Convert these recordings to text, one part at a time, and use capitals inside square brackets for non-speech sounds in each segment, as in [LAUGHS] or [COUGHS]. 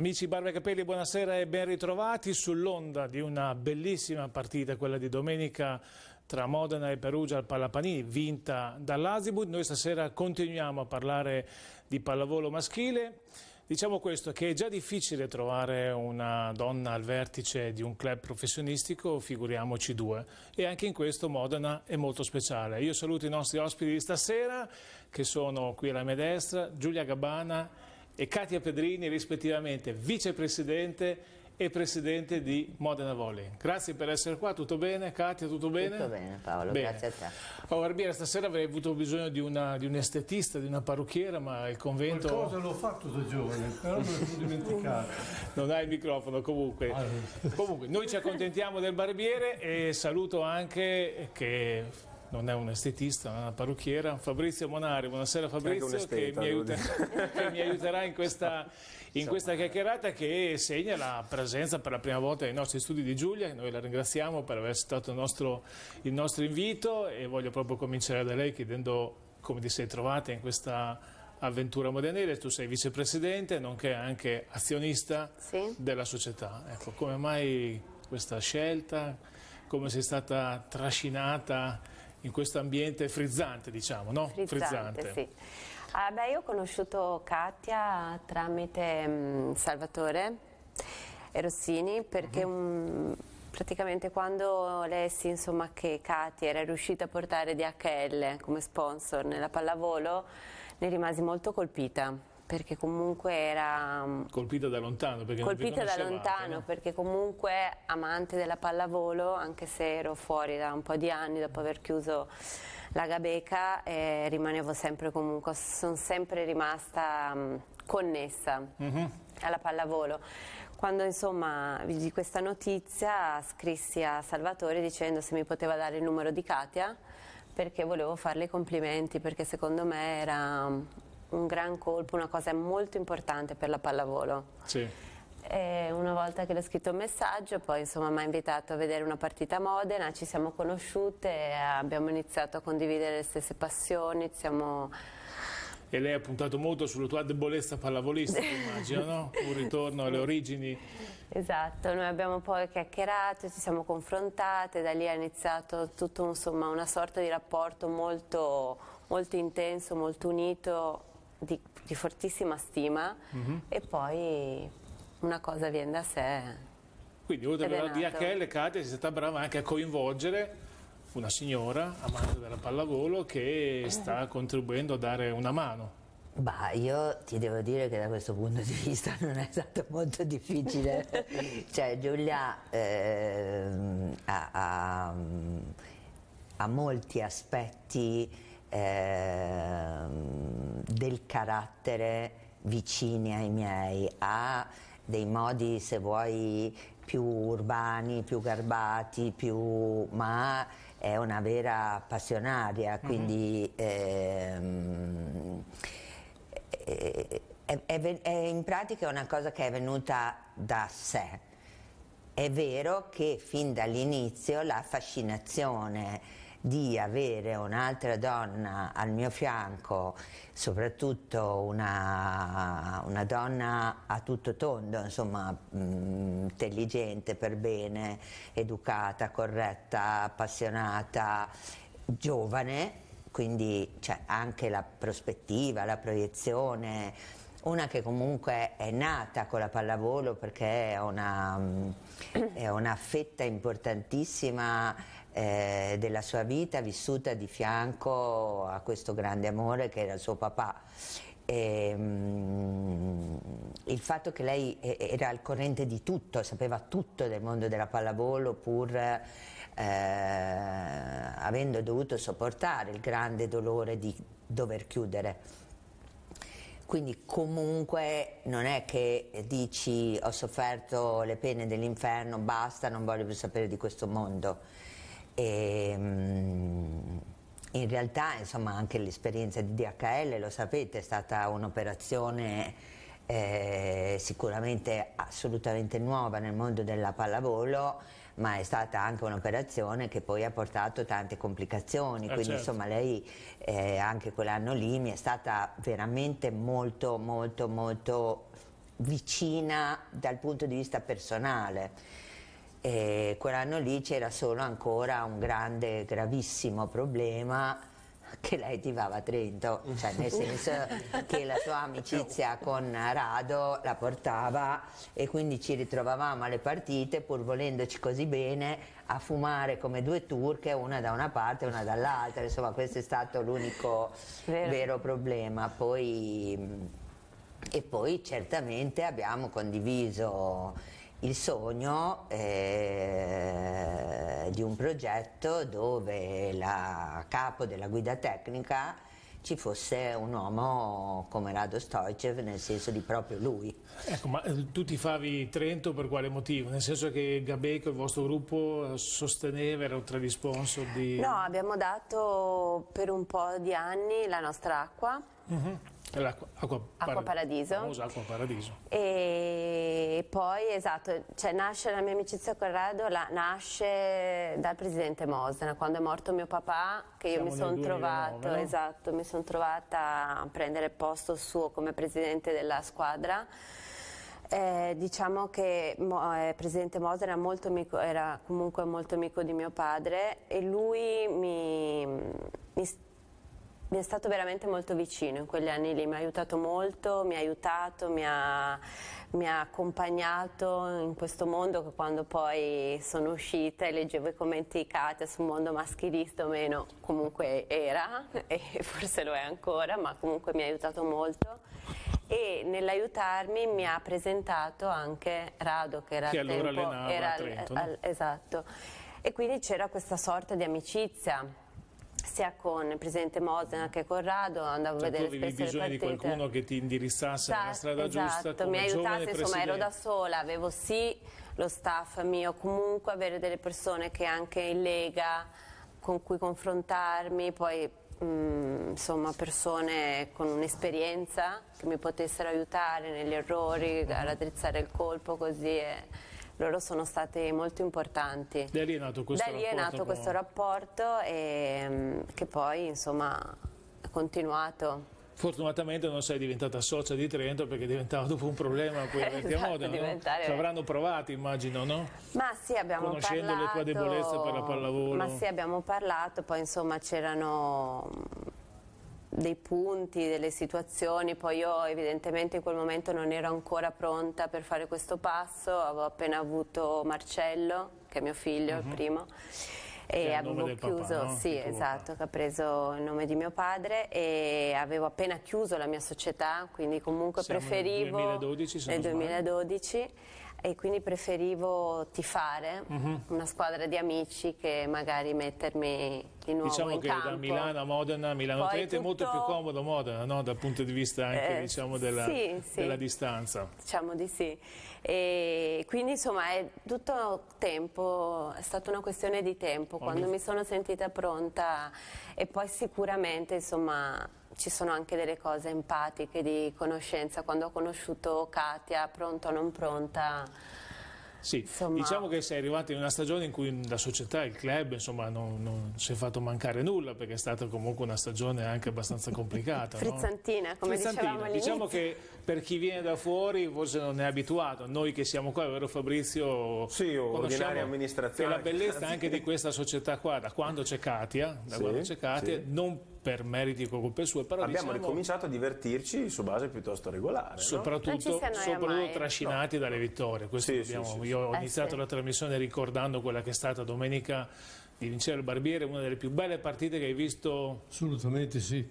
Amici Barba e Capelli, buonasera e ben ritrovati sull'onda di una bellissima partita, quella di domenica tra Modena e Perugia al Pallapanini, vinta dall'Azibud. Noi stasera continuiamo a parlare di pallavolo maschile. Diciamo questo, che è già difficile trovare una donna al vertice di un club professionistico, figuriamoci due. E anche in questo Modena è molto speciale. Io saluto i nostri ospiti di stasera, che sono qui alla mia destra, Giulia Gabbana e Katia Pedrini, rispettivamente vicepresidente e presidente di Modena Volley. Grazie per essere qua, tutto bene? Katia, tutto bene? Tutto bene Paolo, bene. grazie a te. Oh, Barbiere, stasera avrei avuto bisogno di, una, di, un estetista, di una parrucchiera, ma il convento... Qualcosa l'ho fatto da giovane, però me l'ho dimenticato. [LAUGHS] non hai il microfono, comunque. Ah, comunque, noi ci accontentiamo del barbiere e saluto anche che non è un estetista, è una parrucchiera. Fabrizio Monari, buonasera Fabrizio, che mi, aiuta, [LAUGHS] che mi, aiuterà in questa, in questa, chiacchierata che segna la presenza per la prima volta nei nostri studi di Giulia, noi la ringraziamo per aver accettato il nostro, il nostro invito e voglio proprio cominciare da lei chiedendo come ti sei trovata in questa avventura modenese, tu sei vicepresidente nonché anche azionista sì. della società. Ecco, come mai questa scelta? Come sei stata trascinata in questo ambiente frizzante, diciamo, no? Frizzante, frizzante. sì. Ah, beh, io ho conosciuto Katia tramite um, Salvatore e Rossini perché uh -huh. um, praticamente quando lessi insomma, che Katia era riuscita a portare DHL come sponsor nella pallavolo ne rimasi molto colpita perché comunque era mm, colpita da lontano perché colpita da lontano no? perché comunque amante della pallavolo anche se ero fuori da un po' di anni dopo aver chiuso la Gabeca eh, rimanevo sempre comunque sono sempre rimasta mh, mm, connessa mhm. -huh. alla pallavolo quando insomma vidi questa notizia scrissi a Salvatore dicendo se mi poteva dare il numero di Katia perché volevo farle i complimenti perché secondo me era un gran colpo, una cosa molto importante per la pallavolo. Sì. E una volta che le ho scritto un messaggio, poi insomma mi ha invitato a vedere una partita a Modena, ci siamo conosciute, abbiamo iniziato a condividere le stesse passioni, siamo... E lei ha puntato molto sulla tua debolezza pallavolistica, [LAUGHS] immagino, no? Un ritorno alle origini. Esatto, noi abbiamo poi chiacchierato, ci siamo confrontate, da lì è iniziato tutto insomma una sorta di rapporto molto, molto intenso, molto unito, di, di fortissima stima mm -hmm. e poi una cosa viene da sé. Quindi oltre alla DHL Katia è stata brava anche a coinvolgere una signora amante della pallavolo che sta contribuendo a dare una mano. Bah, io ti devo dire che da questo punto di vista non è stato molto difficile. [LAUGHS] cioè Giulia eh, ha, ha, ha molti aspetti eh, del carattere vicini ai miei, ha dei modi se vuoi più urbani, più garbati, più, ma è una vera passionaria, mhm. quindi ehm, è, è, è, è in pratica una cosa che è venuta da sé. È vero che fin dall'inizio la fascinazione di avere un'altra donna al mio fianco, soprattutto una, una donna a tutto tondo, insomma mh, mm, intelligente, per bene, educata, corretta, appassionata, giovane, quindi c'è anche la prospettiva, la proiezione, una che comunque è nata con la pallavolo perché è una, mm, è una fetta importantissima eh, della sua vita vissuta di fianco a questo grande amore che era suo papà. E, mm, il fatto che lei era al corrente di tutto, sapeva tutto del mondo della pallavolo pur eh, avendo dovuto sopportare il grande dolore di dover chiudere quindi comunque non è che dici ho sofferto le pene dell'inferno, basta, non voglio più sapere di questo mondo. E, um, in realtà insomma anche l'esperienza di DHL, lo sapete, è stata un'operazione eh, sicuramente assolutamente nuova nel mondo della pallavolo ma è stata anche un'operazione che poi ha portato tante complicazioni, eh quindi certo. insomma lei eh, anche quell'anno lì mi è stata veramente molto molto molto vicina dal punto di vista personale. E quell'anno lì c'era solo ancora un grande, gravissimo problema che lei tivava a Trento, cioè nel senso che la sua amicizia con Rado la portava e quindi ci ritrovavamo alle partite pur volendoci così bene a fumare come due turche, una da una parte e una dall'altra, insomma questo è stato l'unico vero. vero problema. Poi, e poi certamente abbiamo condiviso il sogno eh, di un progetto dove la capo della guida tecnica ci fosse un uomo come Rado Stoicev nel senso di proprio lui. Ecco, ma eh, tu ti favi Trento per quale motivo? Nel senso che Gabeco, il vostro gruppo, sosteneva, era tra gli sponsor di... No, abbiamo dato per un po' di anni la nostra acqua. Uh mhm. -huh L'acqua acqua, acqua paradiso. Famosa acqua paradiso. E poi, esatto, cioè nasce la mia amicizia con Rado, la, nasce dal presidente Mosena, quando è morto mio papà, che io mi sono trovato, esatto, mi sono trovata a prendere il posto suo come presidente della squadra. Eh, diciamo che eh, Presidente Moser era, molto amico, era comunque molto amico di mio padre e lui mi, mi mi è stato veramente molto vicino in quegli anni lì, mi ha aiutato molto, mi ha aiutato, mi ha, mi ha accompagnato in questo mondo che quando poi sono uscita e leggevo i commenti di Katia sul mondo maschilista o meno, comunque era [LAUGHS] e forse lo è ancora, ma comunque mi ha aiutato molto. E nell'aiutarmi mi ha presentato anche Rado che era che al allora tempo, era Trento, al, no? esatto. E quindi c'era questa sorta di amicizia sia con il presidente Modena che con Rado, andavo cioè, a vedere spesso le bisogno di qualcuno che ti indirizzasse nella strada esatto, giusta mi aiutasse, insomma ero da sola, avevo sì lo staff mio, comunque avere delle persone che anche in Lega con cui confrontarmi, poi mh, mm, insomma persone con un'esperienza che mi potessero aiutare negli errori, a raddrizzare il colpo così. E, loro sono stati molto importanti. Da lì è nato questo da rapporto? Da lì è nato questo rapporto e, mm, che poi insomma ha continuato. Fortunatamente non sei diventata socia di Trento perché diventava dopo un problema poi [LAUGHS] esatto, a diventare... no? Ci avranno provato immagino, no? Ma sì, abbiamo Conoscendo parlato... le tue debolezze per la pallavolo. Ma sì, abbiamo parlato, poi insomma c'erano dei punti, delle situazioni, poi io evidentemente in quel momento non ero ancora pronta per fare questo passo, avevo appena avuto Marcello, che è mio figlio, uh -huh. il mhm. primo, e avevo chiuso, papà, no? sì esatto, che ha preso il nome di mio padre e avevo appena chiuso la mia società, quindi comunque Siamo preferivo nel 2012, nel 2012 e quindi preferivo tifare uh mhm. -huh. una squadra di amici che magari mettermi di nuovo diciamo in che campo. da Milano a Modena, Milano Trento tutto... è molto più comodo Modena no? dal punto di vista anche eh, diciamo, della, sì, sì. della, distanza. Diciamo di sì. E quindi insomma è tutto tempo, è stata una questione di tempo, quando mi sono sentita pronta e poi sicuramente insomma ci sono anche delle cose empatiche di conoscenza. Quando ho conosciuto Katia, pronta o non pronta, sì, insomma... diciamo che sei arrivato in una stagione in cui la società, il club, insomma, non, non si è fatto mancare nulla perché è stata comunque una stagione anche abbastanza complicata. Frizzantina, no? come Frizzantina. dicevamo Diciamo che per chi viene da fuori forse non è abituato, noi che siamo qua, vero Fabrizio? Sì, ordinaria amministrazione. Che la bellezza [LAUGHS] anche di questa società qua, da quando c'è Katia, da sì, quando c'è Katia, sì. non per meriti o colpe sue, però abbiamo diciamo, ricominciato a divertirci su base piuttosto regolare. Soprattutto, no? soprattutto trascinati no. dalle vittorie. Sì, abbiamo, sì, io ho eh iniziato la trasmissione ricordando quella che è stata domenica di vincere il Barbiere, una delle più belle partite che hai visto. Assolutamente sì.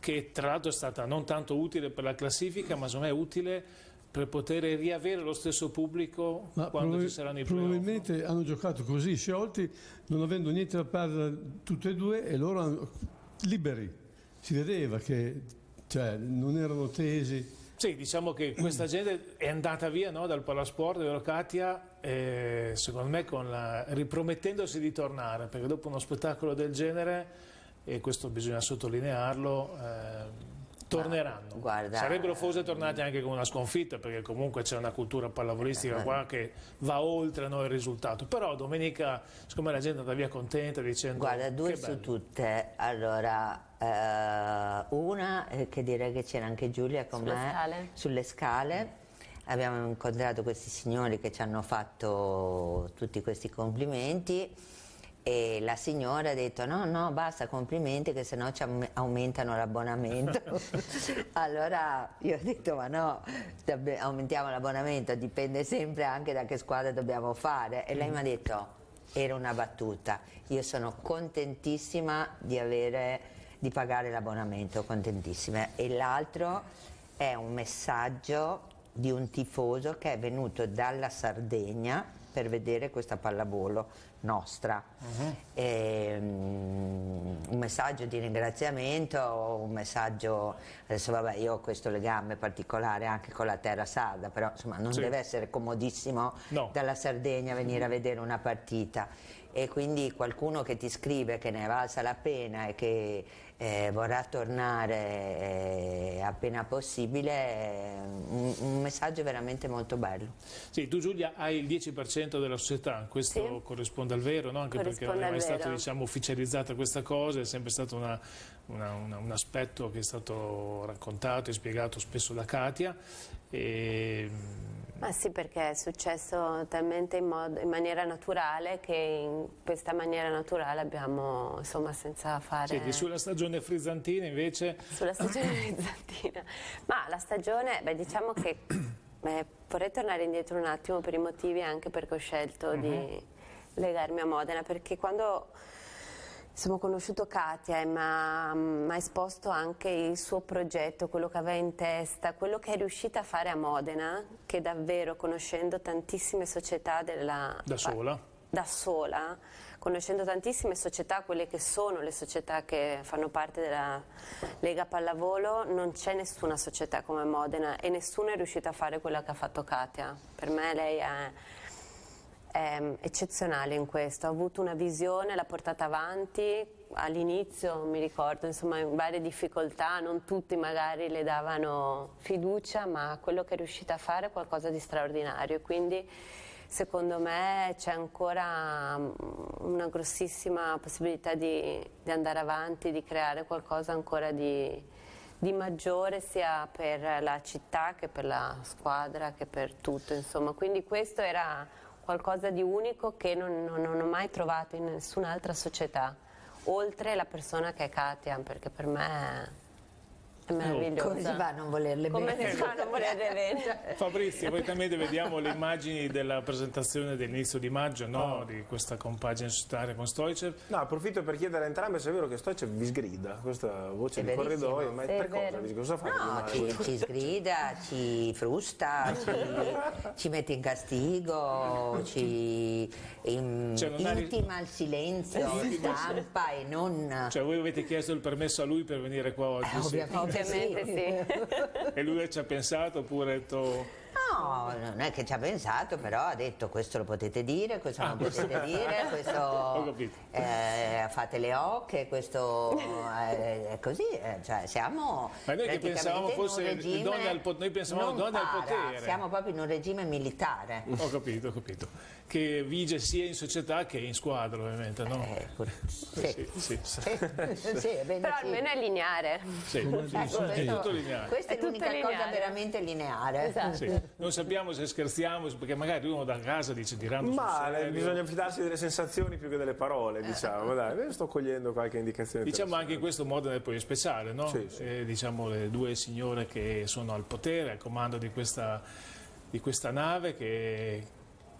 Che tra l'altro è stata non tanto utile per la classifica, ma secondo me utile per poter riavere lo stesso pubblico Ma quando ci saranno i playoff. Probabilmente hanno giocato così sciolti, non avendo niente da perdere tutte e due e loro hanno liberi, si vedeva che cioè, non erano tesi. Sì, diciamo che questa [CLEARS THROAT] gente è andata via no, dal Palasport, vero Katia, eh, secondo me la, ripromettendosi di tornare, perché dopo uno spettacolo del genere, e questo bisogna sottolinearlo, eh, torneranno. Guarda, Sarebbero forse tornati anche con una sconfitta perché comunque c'è una cultura pallavolistica qua che va oltre no, il risultato. Però domenica secondo me la gente andava via contenta dicendo Guarda, due su tutte. Allora, eh, una eh, che direi che c'era anche Giulia con sulle me scale. sulle scale abbiamo incontrato questi signori che ci hanno fatto tutti questi complimenti e la signora ha detto no no basta complimenti che sennò ci aumentano l'abbonamento. [LAUGHS] Allora io ho detto ma no aumentiamo l'abbonamento dipende sempre anche da che squadra dobbiamo fare. E lei mi ha detto era una battuta. Io sono contentissima di, avere, di pagare l'abbonamento contentissima. E l'altro è un messaggio di un tifoso che è venuto dalla Sardegna per vedere questa pallavolo nostra. Uh-huh. E, um, un messaggio di ringraziamento, un messaggio, adesso vabbè io ho questo legame particolare anche con la terra sarda, però insomma non sì. deve essere comodissimo no. dalla Sardegna venire a vedere una partita e quindi qualcuno che ti scrive che ne è valsa la pena e che eh, vorrà tornare eh, appena possibile, è un, un, messaggio veramente molto bello. Sì, tu Giulia hai il 10% della società, questo sì. corrisponde al vero, no? anche perché non è mai stata diciamo, ufficializzata questa cosa, è sempre stato una, una, una, un aspetto che è stato raccontato e spiegato spesso da Katia. E, ma sì, perché è successo talmente in, modo, in, maniera naturale che in questa maniera naturale abbiamo, insomma, senza fare... Senti, sulla stagione frizzantina invece... Sulla stagione [COUGHS] frizzantina. Ma la stagione, beh, diciamo che... [COUGHS] Beh, vorrei tornare indietro un attimo per i motivi anche perché ho scelto uh -huh. di mhm. legarmi a Modena, perché quando Ho conosciuto Katia e mi ha esposto anche il suo progetto, quello che aveva in testa, quello che è riuscita a fare a Modena, che davvero conoscendo tantissime società della... Da sola? Da sola, conoscendo tantissime società, quelle che sono le società che fanno parte della Lega Pallavolo, non c'è nessuna società come Modena e nessuno è riuscito a fare quello che ha fatto Katia. Per me lei è è eccezionale in questo, ha avuto una visione, l'ha portata avanti, all'inizio mi ricordo insomma in varie difficoltà, non tutti magari le davano fiducia, ma quello che è riuscita a fare è qualcosa di straordinario, quindi secondo me c'è ancora mm, una grossissima possibilità di, di, andare avanti, di creare qualcosa ancora di, di maggiore sia per la città che per la squadra che per tutto insomma. Quindi questo era qualcosa di unico che non, non, non ho mai trovato in nessun'altra società, oltre la persona che è Katia, perché per me meraviglioso. Come si fa a non volerle Come bene? Come si fa a non volerle bene? [LAUGHS] Fabrizio, voi talmente vediamo le immagini della presentazione dell'inizio di maggio, no? Oh. Di questa compagine societaria con Stoicev. No, approfitto per chiedere a entrambi se è vero che Stoicev vi sgrida, questa voce è di corridoio, ma è per cosa? Cosa fa? No, ci, ci, sgrida, [LAUGHS] ci frusta, ci, ci, mette in castigo, ci in, cioè, intima il silenzio, stampa e non... Cioè voi avete chiesto il permesso a lui per venire qua oggi? Eh, ovviamente Ovviamente sì. e lui ci ha pensato oppure ha detto... No, non è che ci ha pensato, però ha detto questo lo potete dire, questo non ah, potete dire, [LAUGHS] questo eh, fate le ocche, questo eh, è così, eh, cioè siamo Ma noi che pensavamo fosse donne al, noi pensavamo donne al potere. Siamo proprio in un regime militare. Ho capito, ho capito. Che vige sia in società che in squadra, ovviamente, no? Eh, sì. Sì, sì, sì. Però almeno è lineare. Sì, ecco, è tutto lineare. Questa è, è l'unica cosa veramente lineare. Esatto non sappiamo se scherziamo, perché magari uno da casa dice diranno Ma bisogna fidarsi delle sensazioni più che delle parole, diciamo. Dai, sto cogliendo qualche indicazione. Diciamo anche in questo modo è poi speciale, no? Sì, sì. Eh, diciamo le due signore che sono al potere, al comando di questa, di questa nave che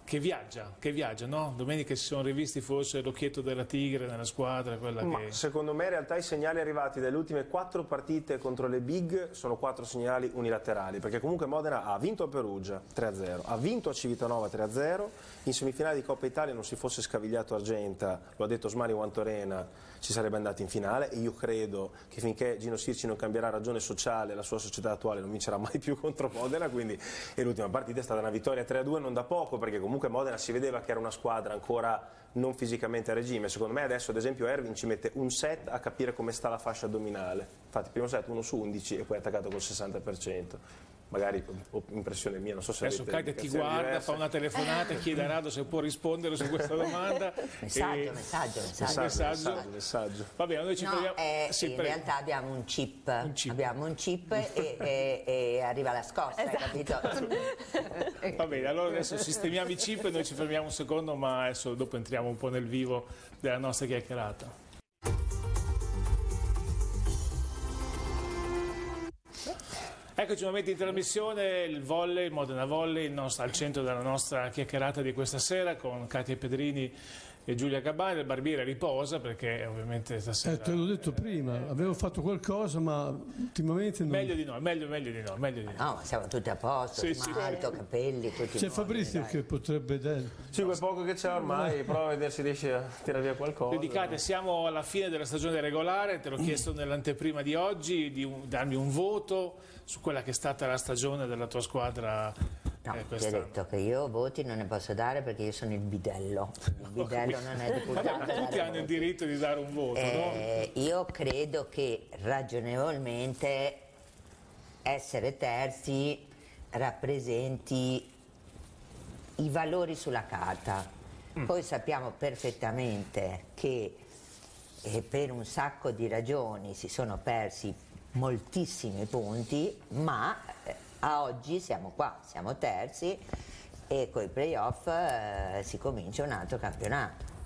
che viaggia, che viaggia, no? Domenica si sono rivisti forse l'occhietto della Tigre nella squadra, quella Ma che... Secondo me in realtà i segnali arrivati dalle ultime quattro partite contro le big sono quattro segnali unilaterali, perché comunque Modena ha vinto a Perugia 3-0, ha vinto a Civitanova 3-0, in semifinale di Coppa Italia non si fosse scavigliato Argenta, lo ha detto Smari Guantorena, si sarebbe andati in finale e io credo che finché Gino Sirci non cambierà ragione sociale la sua società attuale non vincerà mai più contro Modena, quindi l'ultima partita è stata una vittoria 3-2 non da poco, perché comunque comunque Modena si vedeva che era una squadra ancora non fisicamente a regime. Secondo me adesso ad esempio Erwin ci mette un set a capire come sta la fascia addominale. Infatti primo set 1 su 11 e poi attaccato col 60%. Magari impressione mia, non so se Adesso Katia ti guarda, diverse. fa una telefonata, chiede a [LAUGHS] Rado se può rispondere su questa domanda. [LAUGHS] messaggio, e... messaggio, messaggio, messaggio, messaggio, messaggio. Va bene, noi ci no, proviamo. Eh, sì, in prego. realtà abbiamo un chip, un chip. abbiamo un chip e, e, e, arriva la scossa, esatto. capito? [LAUGHS] Va bene, allora adesso sistemiamo i chip e noi ci fermiamo un secondo, ma adesso dopo entriamo un po' nel vivo della nostra chiacchierata. Eccoci nuovamente in trasmissione, il volley, il Modena Volley, il nostro, al centro della nostra chiacchierata di questa sera con Katia Pedrini e Giulia Cabani, il barbiere riposa perché ovviamente stasera... Eh, te l'ho detto prima, avevo fatto qualcosa ma ultimamente non... Meglio di noi, meglio, meglio di noi, meglio di noi. No, ma siamo tutti a posto, sì, sì. capelli, tutti C'è Fabrizio dai. che potrebbe... Dare... Sì, quel poco che c'è ormai, prova a vedere se riesce a tirare via qualcosa. Dedicate, siamo alla fine della stagione regolare, te l'ho chiesto nell'anteprima di oggi di un, darmi un voto su quella che è stata la stagione della tua squadra No, eh, ti ho detto che io voti non ne posso dare perché io sono il bidello. Il [LAUGHS] bidello non è deputato. Tutti hanno il diritto di dare un voto, eh, no? Io credo che ragionevolmente essere terzi rappresenti i valori sulla carta. Mm. Poi sappiamo perfettamente che eh, per un sacco di ragioni si sono persi moltissimi punti, ma eh, a oggi siamo qua, siamo terzi e con i playoff eh, si comincia un altro campionato.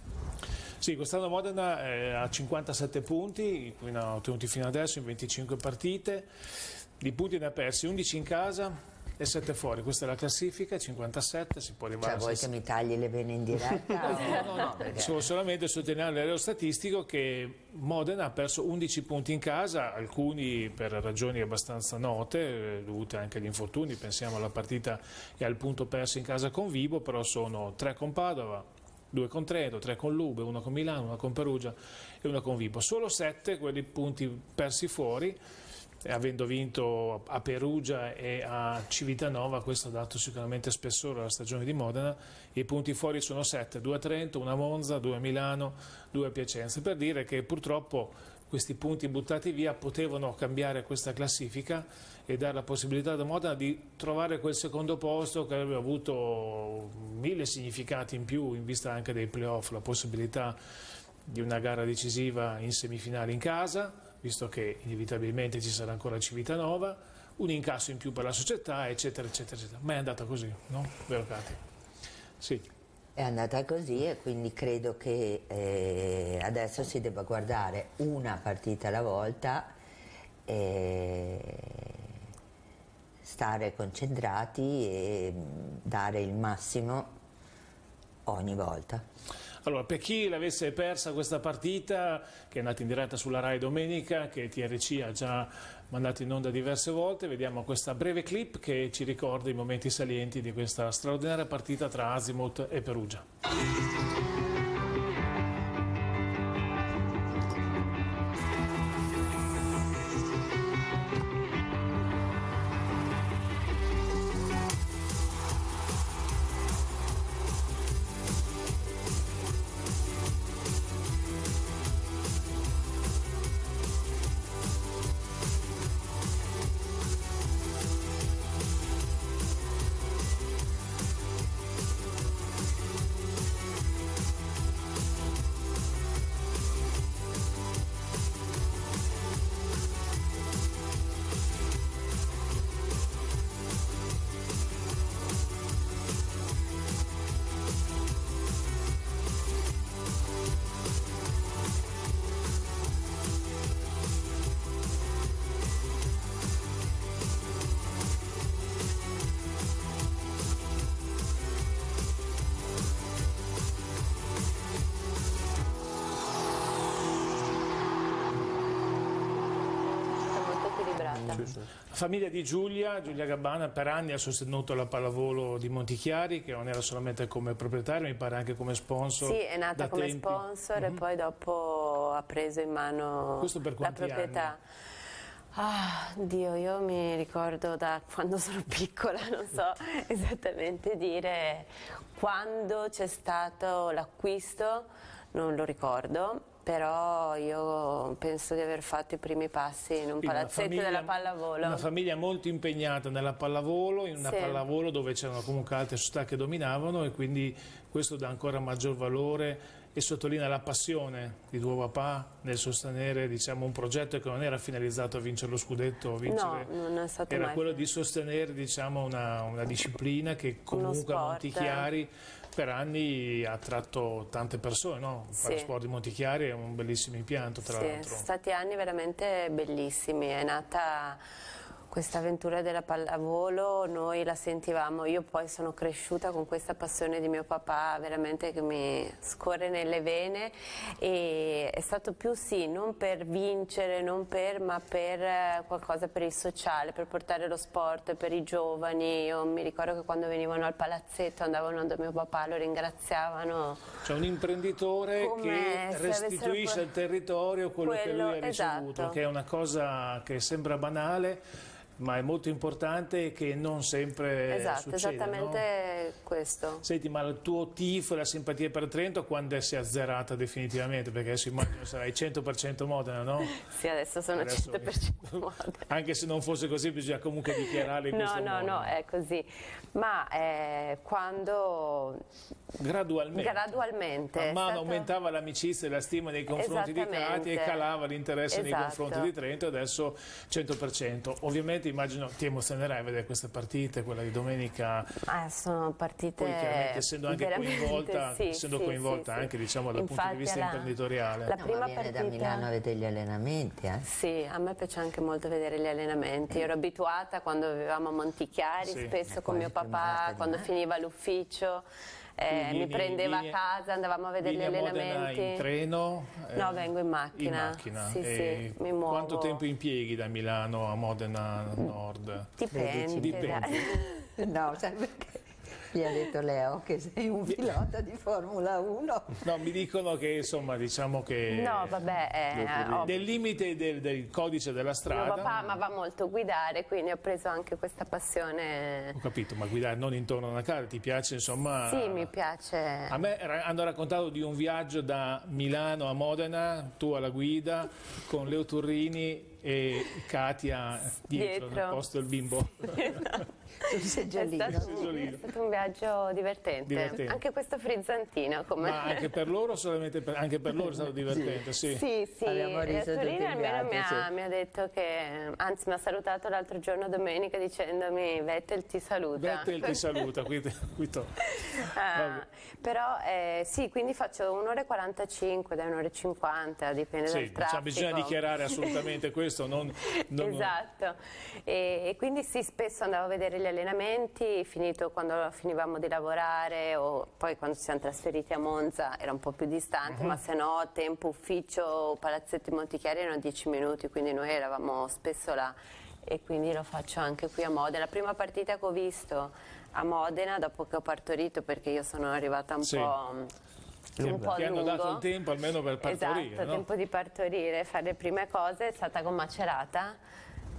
Sì, quest'anno Modena ha 57 punti, ne ha ottenuti fino adesso in 25 partite, di punti ne ha persi 11 in casa, e 7 fuori, questa è la classifica, 57, si può arrivare cioè, a... vuoi che mi tagli le vene in diretta? [LAUGHS] no, no, no, perché... Solo solamente sottolineare l'errore statistico che Modena ha perso 11 punti in casa, alcuni per ragioni abbastanza note, eh, dovute anche agli infortuni, pensiamo alla partita e al punto perso in casa con Vibo, però sono 3 con Padova, 2 con Trento, 3 con Lube, 1 con Milano, 1 con Perugia e 1 con Vibo. Solo 7 quelli punti persi fuori avendo vinto a Perugia e a Civitanova, questo ha dato sicuramente spessore alla stagione di Modena. I punti fuori sono sette, due a Trento, una a Monza, due a Milano, due a Piacenza, per dire che purtroppo questi punti buttati via potevano cambiare questa classifica e dare la possibilità a Modena di trovare quel secondo posto che avrebbe avuto mille significati in più in vista anche dei playoff, la possibilità di una gara decisiva in semifinale in casa, visto che inevitabilmente ci sarà ancora Civitanova, un incasso in più per la società, eccetera, eccetera, eccetera. Ma è andata così, no? Vero Cati? Sì. È andata così e quindi credo che eh, adesso si debba guardare una partita alla volta e stare concentrati e dare il massimo ogni volta. Allora, per chi l'avesse persa questa partita, che è andata in diretta sulla RAI domenica, che TRC ha già mandato in onda diverse volte, vediamo questa breve clip che ci ricorda i momenti salienti di questa straordinaria partita tra Azimuth e Perugia. Famiglia di Giulia, Giulia Gabbana, per anni ha sostenuto la pallavolo di Montichiari, che non era solamente come proprietario, mi pare anche come sponsor. Sì, è nata come tempi. sponsor mm -hmm. e mhm. poi dopo ha preso in mano la proprietà. Anni? Ah, Dio, io mi ricordo da quando sono [LAUGHS] piccola, non so esattamente dire quando c'è stato l'acquisto, non lo ricordo però io penso di aver fatto i primi passi in un Quindi palazzetto famiglia, della pallavolo. Una famiglia molto impegnata nella pallavolo, in una sì. pallavolo dove c'erano comunque altre società che dominavano e quindi questo dà ancora maggior valore e sottolinea la passione di tuo papà nel sostenere diciamo, un progetto che non era finalizzato a vincere lo scudetto, vincere, no, era quello di sostenere diciamo, una, una, disciplina che comunque a Montichiari per anni ha attratto tante persone, no? Sì. Sport di Montichiari è un bellissimo impianto tra sì, l'altro. Sono stati anni veramente bellissimi, è nata questa avventura della pallavolo noi la sentivamo, io poi sono cresciuta con questa passione di mio papà veramente che mi scorre nelle vene e è stato più sì, non per vincere, non per, ma per eh, qualcosa per il sociale, per portare lo sport per i giovani. Io mi ricordo che quando venivano al palazzetto andavano da mio papà, lo ringraziavano. C'è un imprenditore che restituisce al territorio quello, quello, che lui ha ricevuto, esatto. che è una cosa che sembra banale ma è molto importante che non sempre esatto, succede. esattamente no? questo. Senti, ma il tuo tifo e la simpatia per Trento quando si è azzerata definitivamente? Perché adesso immagino sarai 100% Modena, no? [LAUGHS] Sì, adesso sono adesso, 100% [LAUGHS] Modena. Anche se non fosse così bisogna comunque dichiarare in no, questo no. No, no, è così. Ma eh, quando... Gradualmente. Gradualmente. Man mano stato... aumentava l'amicizia e la stima nei confronti di Cati e calava l'interesse esatto. nei confronti di Trento, adesso 100%. Ovviamente immagino ti emozionerai a vedere queste partite, quella di domenica. Ah, sono partite. Poi chiaramente essendo anche coinvolta, [LAUGHS] sì, essendo sì, coinvolta sì, anche diciamo, dal Infatti, punto di vista la, imprenditoriale. La prima no, partita... da Milano a vedere gli allenamenti. Eh? Sì, a me piace anche molto vedere gli allenamenti. Ero abituata quando vivevamo a Montichiari, spesso con mio papà, quando finiva l'ufficio eh, mi prendeva a casa, andavamo a vedere gli allenamenti. in treno? Eh, no, vengo in macchina. In macchina. Sì, sì, mi muovo. Quanto tempo impieghi da Milano a Modena Nord? Dipende. Dipende. [LAUGHS] no, sai perché? Gli ha detto Leo che sei un pilota di Formula 1. No, mi dicono che insomma diciamo che... No, vabbè... Eh, del limite del, del, codice della strada... Mio papà amava molto guidare, quindi ho preso anche questa passione... Ho capito, ma guidare non intorno a una casa, ti piace insomma... Sì, mi piace... A me hanno raccontato di un viaggio da Milano a Modena, tu alla guida, con Leo Turrini e Katia dietro, dietro. nel posto del bimbo. Sul seggiolino. È stato, è stato un viaggio divertente. divertente. Anche questo frizzantino. Come... Ma anche per loro solamente per, anche per loro è stato divertente, sì. Sì, sì. Abbiamo riso Torino almeno mi, ha, sì. mi ha detto che, anzi mi ha salutato l'altro giorno domenica dicendomi Vettel ti saluta. Vettel ti saluta, qui, qui ah, Però eh, sì, quindi faccio un'ora e 45, da un'ora e 50, dipende sì, dal traffico. Bisogna dichiarare assolutamente questo. Non, non... [LAUGHS] Esatto. E, e quindi sì, spesso andavo a vedere gli allenamenti, finito quando finivamo di lavorare o poi quando ci siamo trasferiti a Monza era un po' più distante, uh -huh. ma se no tempo ufficio, palazzetto di Montichiari erano 10 minuti, quindi noi eravamo spesso là e quindi lo faccio anche qui a Modena. La prima partita che ho visto a Modena dopo che ho partorito perché io sono arrivata un sì. po' un po' Ti hanno dato il tempo almeno per partorire, Esatto, no? tempo di partorire, fare le prime cose, è stata con Macerata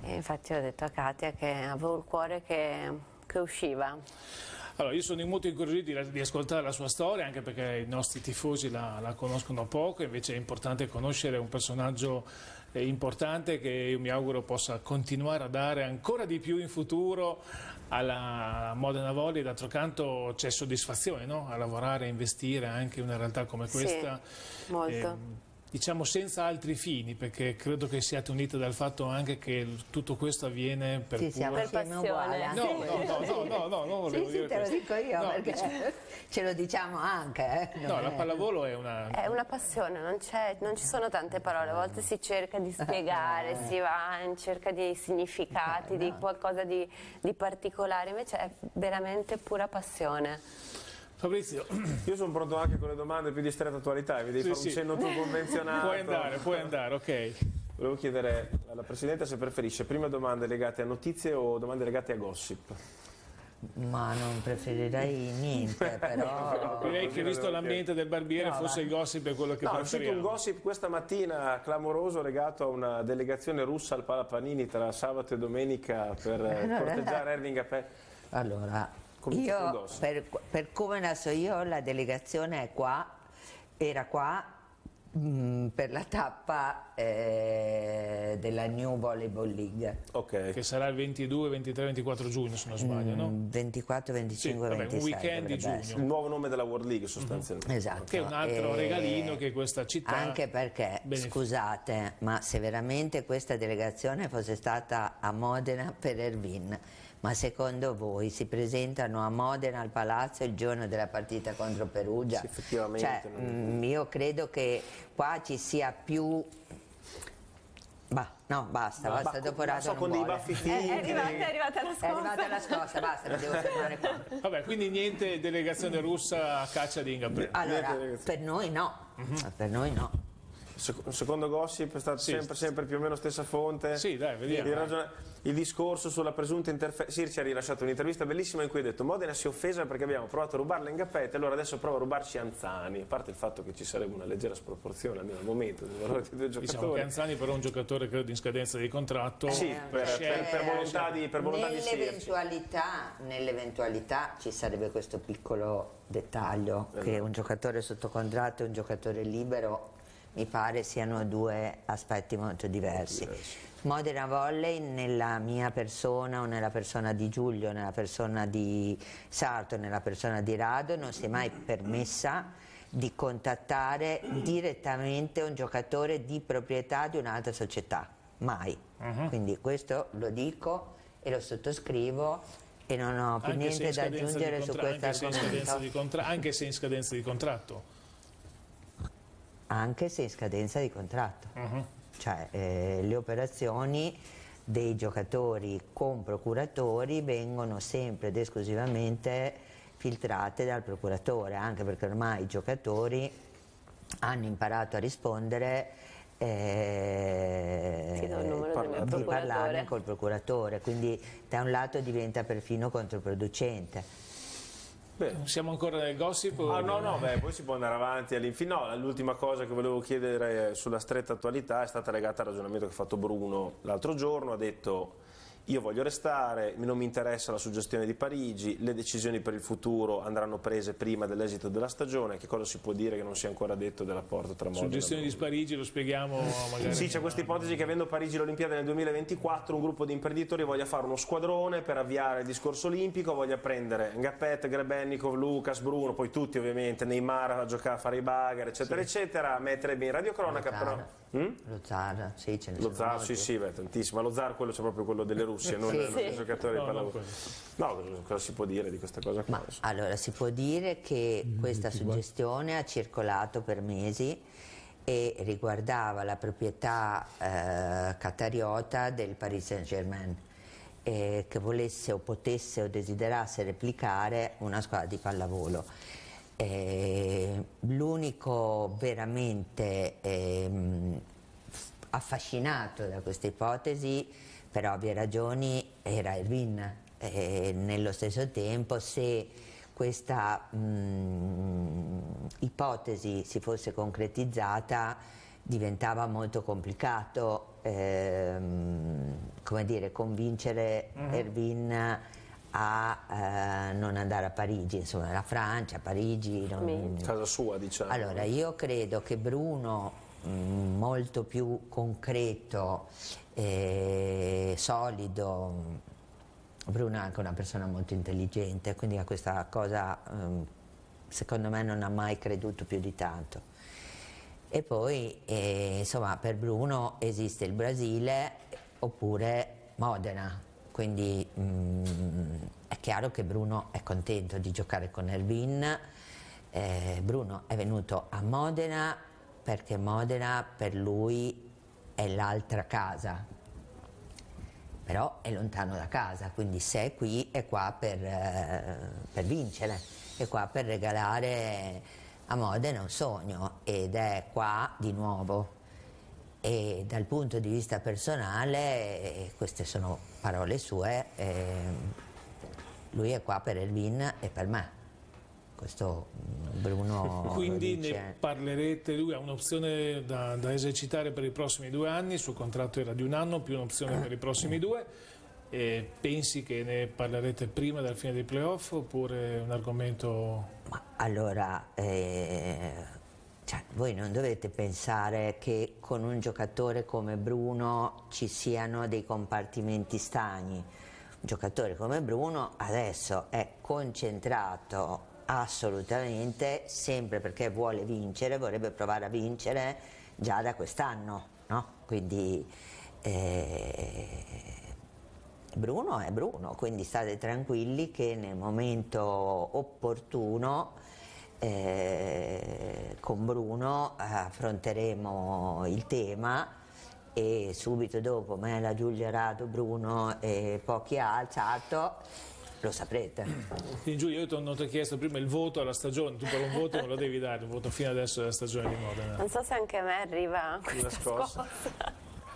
e infatti ho detto a Katia che avevo il cuore che, che usciva. Allora, io sono molto incuriosito di, di, ascoltare la sua storia, anche perché i nostri tifosi la, la conoscono poco, invece è importante conoscere un personaggio eh, importante che io mi auguro possa continuare a dare ancora di più in futuro alla Modena Volley, d'altro canto c'è soddisfazione no? a lavorare, a investire anche in una realtà come questa. Sì, molto. Eh, diciamo senza altri fini, perché credo che siate unite dal fatto anche che tutto questo avviene per sì, siamo pura... passione. No, no, no, no, no, no, non volevo sì, dire sì, te lo dico io, no, perché diciamo... [LAUGHS] ce lo diciamo anche. Eh? No, è... la pallavolo è una... È una passione, non, non, ci sono tante parole, a volte si cerca di spiegare, eh. si va in cerca di significati, eh, no. di qualcosa di, di particolare, invece è veramente pura passione. Fabrizio. [CLEARS THROAT] Io sono pronto anche con le domande più di stretta attualità, mi devi sì, fare sì. un cenno tu convenzionato. Puoi andare, puoi andare, ok. Volevo chiedere alla Presidente se preferisce prima domande legate a notizie o domande legate a gossip. Ma non preferirei niente, [LAUGHS] però... Direi che visto l'ambiente del barbiere no, forse il gossip è quello che no, preferiamo. Uscito un gossip questa mattina clamoroso legato a una delegazione russa al Palapanini tra sabato e domenica per [LAUGHS] corteggiare Erving Apè. Allora, io, per, per, come la so io, la delegazione è qua, era qua Mm, per la tappa eh, della New Volleyball League. Okay. Che sarà il 22, 23, 24 giugno se non sbaglio, mm, no? 24, 25, sì, vabbè, 26. Un weekend di giugno. Essere. Il nuovo nome della World League sostanzialmente. Mm-hmm. Esatto. Che è un altro e... regalino che questa città... Anche perché, beneficia. scusate, ma se veramente questa delegazione fosse stata a Modena per Ervin ma secondo voi si presentano a Modena al Palazzo il giorno della partita contro Perugia? Sì, effettivamente. Cioè, mh, mm, io credo che qua ci sia più Bah, no, basta, no, basta, dopo Rato so, con dei baffi finti. È, è, arrivata, è arrivata la scossa. È arrivata la scossa, basta, lo devo fermare qua. [LAUGHS] Vabbè, quindi niente delegazione russa a caccia di Ingabri. Allora, per noi no, uh mhm. -huh. per noi no. Secondo Gossip è stata sì, sempre, sempre, più o meno stessa fonte. Sì, dai, vediamo. Il, discorso sulla presunta interferenza. Sirci ha rilasciato un'intervista bellissima in cui ha detto Modena si è offesa perché abbiamo provato a rubarla in gappette, allora adesso prova a rubarci Anzani. A parte il fatto che ci sarebbe una leggera sproporzione, almeno al momento, del valore dei due giocatori. Diciamo che Anzani però è un giocatore credo in scadenza di contratto. Sì, eh, per, per, per, volontà di, per volontà nell'eventualità, nell'eventualità ci sarebbe questo piccolo dettaglio esatto. che un giocatore sotto contratto e un giocatore libero mi pare siano due aspetti molto diversi. Modena Volley nella mia persona o nella persona di Giulio, nella persona di Sarto, nella persona di Rado non si è mai permessa di contattare direttamente un giocatore di proprietà di un'altra società, mai. Uh -huh. Quindi questo lo dico e lo sottoscrivo e non ho più anche niente da aggiungere su questo argomento. Anche se in scadenza di contratto anche se in scadenza di contratto. Uh -huh. Cioè eh, le operazioni dei giocatori con procuratori vengono sempre ed esclusivamente filtrate dal procuratore, anche perché ormai i giocatori hanno imparato a rispondere eh, di parlarne col procuratore, quindi da un lato diventa perfino controproducente. Beh, siamo ancora nel gossip? Ah, no, no, beh, poi si può andare avanti all'infinito. No, l'ultima cosa che volevo chiedere sulla stretta attualità è stata legata al ragionamento che ha fatto Bruno l'altro giorno. Ha detto io voglio restare, non mi interessa la suggestione di Parigi, le decisioni per il futuro andranno prese prima dell'esito della stagione, che cosa si può dire che non sia ancora detto del rapporto tra Modena Suggestione di Parigi lo spieghiamo magari. Sì, c'è questa ipotesi che avendo Parigi l'Olimpiade nel 2024 un gruppo di imprenditori voglia fare uno squadrone per avviare il discorso olimpico, voglia prendere Ngappet, Grebennikov, Lucas, Bruno, poi tutti ovviamente, Neymar a giocare a fare i bagger, eccetera, sì. eccetera, mettere in radiocronaca però... Mm? Lo zar, sì, ce ne Lo zar, sì, sì, beh, tantissimo. Ma lo zar quello c'è proprio quello delle Russie, [LAUGHS] non sì. il giocatore di pallavolo. No, cosa si può dire di questa cosa qua? Ma, allora, si può dire che questa suggestione ha circolato per mesi e riguardava la proprietà eh, catariota del Paris Saint-Germain eh, che volesse o potesse o desiderasse replicare una squadra di pallavolo. Eh, l'unico veramente ehm, affascinato da questa ipotesi, per ovvie ragioni, era Irvin. Eh, nello stesso tempo, se questa mh, ipotesi si fosse concretizzata, diventava molto complicato ehm, come dire, convincere uh mm-hmm. A eh, non andare a Parigi, insomma la Francia, Parigi. Non... Casa sua diciamo. Allora io credo che Bruno mh, mm, molto più concreto, e solido, Bruno è anche una persona molto intelligente, quindi a questa cosa um, secondo me non ha mai creduto più di tanto. E poi eh, insomma per Bruno esiste il Brasile oppure Modena, quindi mh, mm, è chiaro che Bruno è contento di giocare con Erwin, eh, Bruno è venuto a Modena perché Modena per lui è l'altra casa, però è lontano da casa, quindi se è qui è qua per, eh, per vincere, è qua per regalare a Modena un sogno ed è qua di nuovo. E dal punto di vista personale, queste sono parole sue, eh, lui è qua per Elvin e per me. Questo mm, Bruno. [LAUGHS] Quindi ne parlerete, lui ha un'opzione da, da, esercitare per i prossimi due anni, il suo contratto era di un anno più un'opzione per i prossimi due. E pensi che ne parlerete prima della fine dei playoff oppure è un argomento... Ma allora, eh cioè, voi non dovete pensare che con un giocatore come Bruno ci siano dei compartimenti stagni. Un giocatore come Bruno adesso è concentrato assolutamente, sempre perché vuole vincere, vorrebbe provare a vincere già da quest'anno, no? Quindi eh, Bruno è Bruno, quindi state tranquilli che nel momento opportuno eh, con Bruno affronteremo il tema e subito dopo Mela, Giulia Rado, Bruno e pochi altri, certo, lo saprete. [CLEARS THROAT] Quindi Giulia, io ti ho chiesto prima il voto alla stagione, tu per un voto me lo devi dare, il voto fino adesso della stagione di Modena. Non so se anche a me arriva questa scossa.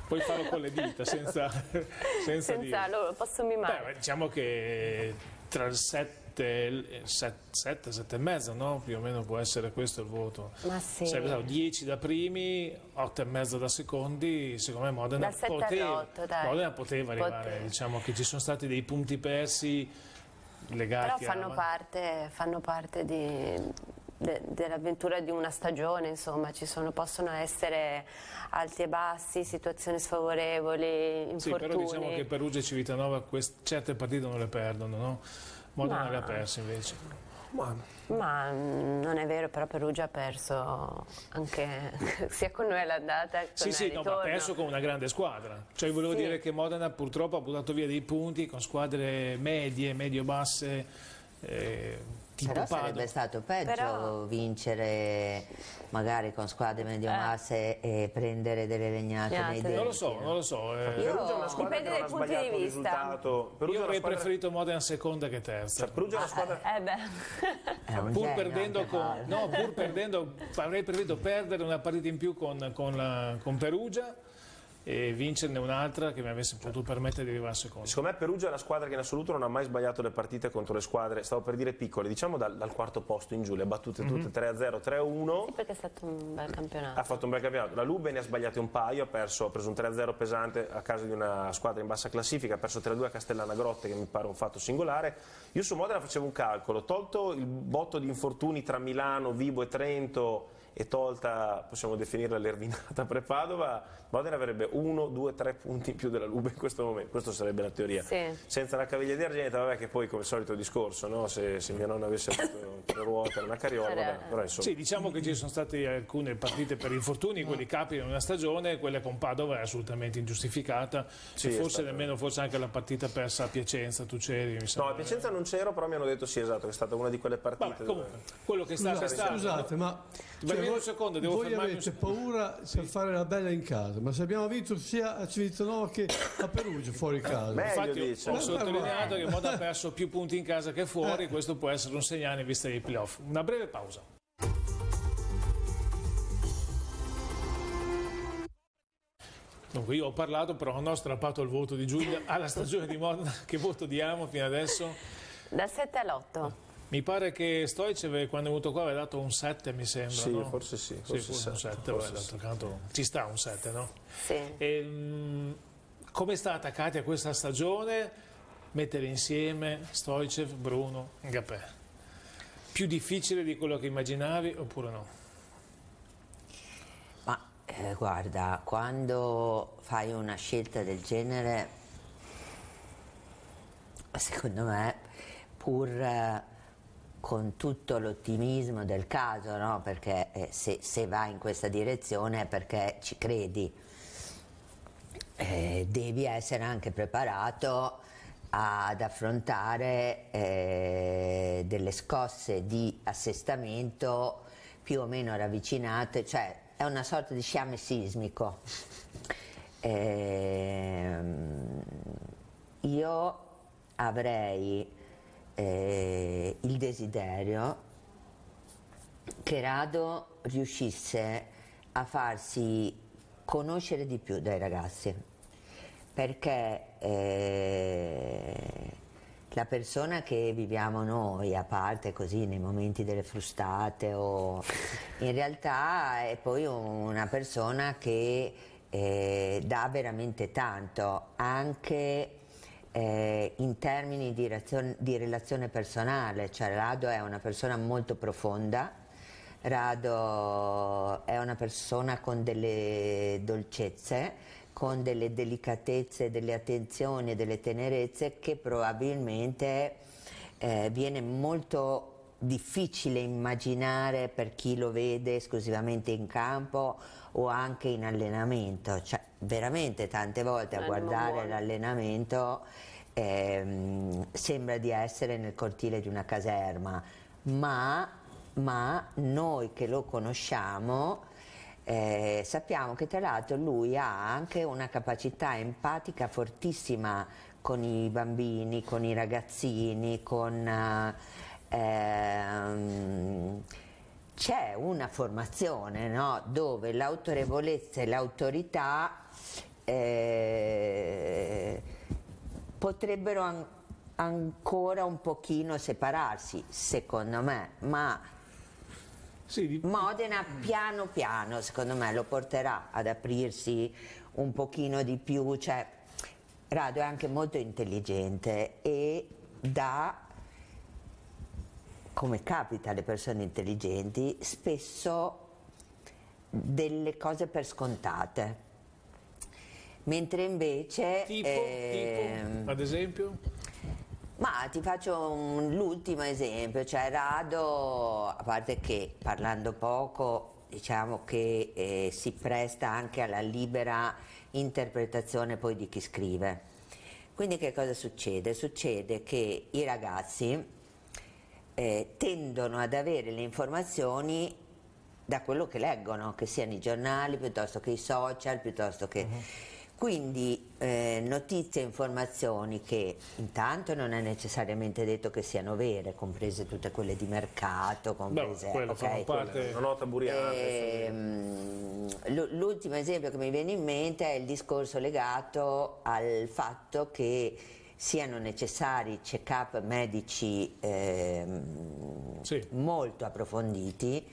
Puoi farlo con le dita, senza, [LAUGHS] senza, senza lo posso mimare. Beh, diciamo che tra il 7 7, 7 e mezzo, no? Più o meno può essere questo il voto. Ma sì. Se 10 da primi, 8 e mezzo da secondi, secondo me Modena poteva, Modena poteva arrivare. Poteva. Diciamo che ci sono stati dei punti persi legati Però fanno a... parte, fanno parte di, de, dell'avventura di una stagione, insomma, ci sono, possono essere alti e bassi, situazioni sfavorevoli, infortuni. Sì, però diciamo che Perugia e Civitanova queste, certe partite non le perdono, no? Modena Ma... le ha perse invece. Ma... Ma non è vero, però Perugia ha perso anche [LAUGHS] sia con noi all'andata che sì, sì, no, ma ha perso con una grande squadra. Cioè volevo sì. dire che Modena purtroppo ha buttato via dei punti con squadre medie, medio-basse. Eh, tipo Però Pado. sarebbe stato peggio Però... vincere magari con squadre medio-basse eh. e prendere delle legnate Niente. nei denti. Non lo so, non lo so. Eh. Io... Perugia è una squadra Dipende sbagliato il risultato. Perugia Io avrei squadra... preferito Modena seconda che terza. Cioè, Perugia è una squadra... Eh, beh. pur perdendo con... No, pur perdendo, avrei preferito perdere una partita in più con, con, la, con Perugia e vincerne un'altra che mi avesse potuto permettere di arrivare a secondo. Secondo me Perugia è una squadra che in assoluto non ha mai sbagliato le partite contro le squadre, stavo per dire piccole, diciamo dal, dal quarto posto in giù, le ha battute tutte mm -hmm. 3-0, 3-1. Sì, perché è stato un bel campionato. Ha fatto un bel campionato. La Lube ne ha sbagliate un paio, ha, perso, ha preso un 3-0 pesante a casa di una squadra in bassa classifica, ha perso 3-2 a Castellana Grotte che mi pare un fatto singolare. Io su Modena facevo un calcolo, tolto il botto di infortuni tra Milano, Vibo e Trento e tolta, possiamo definirla l'ervinata [LAUGHS] pre-Padova, Modena avrebbe 1, 2, 3 punti in più della Lube in questo momento, questa sarebbe la teoria. Sì. Senza la caviglia di argento, vabbè che poi come solito discorso, no? se, se, mia nonna avesse avuto [LAUGHS] una ruota, una carriola, vabbè, però insomma. Sì, diciamo che ci sono state alcune partite per infortuni, quelli capitano in una stagione, quella con Padova è assolutamente ingiustificata, sì, forse nemmeno forse anche la partita persa a Piacenza, tu c'eri, mi No, a Piacenza non c'ero, però mi hanno detto sì, esatto, che è stata una di quelle partite. Vabbè, comunque, dove... quello che sta scusate, stato, scusate, ma cioè, voi, un secondo, devo voi avete paura sì. per fare la bella in casa, ma se abbiamo vinto sia a Civitanova che a Perugia fuori casa. Meglio, Infatti dice. ho sottolineato che Moda ha perso più punti in casa che fuori, eh. questo può essere un segnale in vista dei playoff. Una breve pausa. Dunque io ho parlato, però non ho strappato il voto di Giulia alla stagione di Modena. Che voto diamo fino adesso? Dal 7 all'8. Mi pare che Stoicev quando è venuto qua aveva dato un 7 mi sembra, Sì, no? forse sì. Forse, sì, forse un 7, forse vabbè, sì. canto, ci sta un 7, no? Sì. E, mh, come sta attaccati a questa stagione mettere insieme Stoicev, Bruno, Gapè? Più difficile di quello che immaginavi oppure no? Ma eh, guarda, quando fai una scelta del genere, secondo me, pur... Con tutto l'ottimismo del caso, no? perché eh, se, se vai in questa direzione è perché ci credi, eh, devi essere anche preparato ad affrontare eh, delle scosse di assestamento più o meno ravvicinate, cioè è una sorta di sciame sismico. Eh, io avrei eh, il desiderio che Rado riuscisse a farsi conoscere di più dai ragazzi. Perché eh, la persona che viviamo noi, a parte così nei momenti delle frustate, o, [LAUGHS] in realtà è poi una persona che eh, dà veramente tanto, anche eh, in termini di, reazione, di, relazione personale, cioè Rado è una persona molto profonda, Rado è una persona con delle dolcezze, con delle delicatezze, delle attenzioni delle tenerezze che probabilmente eh, viene molto difficile immaginare per chi lo vede esclusivamente in campo o anche in allenamento, cioè veramente tante volte a guardare l'allenamento ehm, sembra di essere nel cortile di una caserma, ma, ma noi che lo conosciamo eh, sappiamo che tra l'altro lui ha anche una capacità empatica fortissima con i bambini, con i ragazzini, con... Ehm, c'è una formazione no? dove l'autorevolezza e l'autorità eh, potrebbero an ancora un pochino separarsi, secondo me, ma sì. Modena piano piano secondo me lo porterà ad aprirsi un pochino di più, cioè Rado è anche molto intelligente e dà, come capita alle persone intelligenti, spesso delle cose per scontate. Mentre invece... Tipo, eh, tipo ad esempio? Ma ti faccio l'ultimo esempio, cioè Rado, a parte che parlando poco, diciamo che eh, si presta anche alla libera interpretazione poi di chi scrive. Quindi che cosa succede? Succede che i ragazzi eh, tendono ad avere le informazioni da quello che leggono, che siano i giornali piuttosto che i social, piuttosto che... -huh quindi eh, notizie e informazioni che intanto non è necessariamente detto che siano vere, comprese tutte quelle di mercato, comprese... No, okay. parte... Una nota buriante. Ehm, l'ultimo esempio che mi viene in mente è il discorso legato al fatto che siano necessari check-up medici eh, sì. molto approfonditi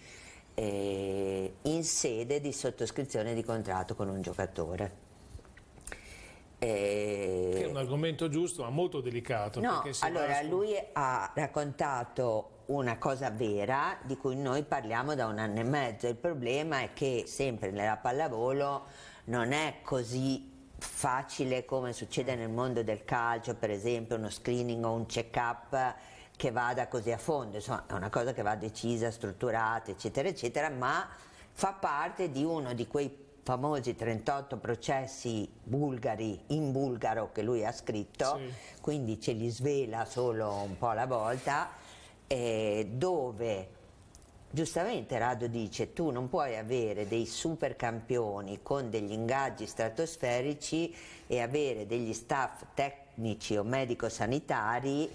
eh, in sede di sottoscrizione di contratto con un giocatore. Eh, che è un argomento giusto ma molto delicato. No, allora su... lui ha raccontato una cosa vera di cui noi parliamo da un anno e mezzo. Il problema è che sempre nella pallavolo non è così facile come succede nel mondo del calcio, per esempio uno screening o un check-up che vada così a fondo, insomma è una cosa che va decisa, strutturata, eccetera, eccetera, ma fa parte di uno di quei famosi 38 processi bulgari in bulgaro che lui ha scritto, sì. quindi ce li svela solo un po' alla volta, eh, dove giustamente Rado dice tu non puoi avere dei super campioni con degli ingaggi stratosferici e avere degli staff tecnici o medico-sanitari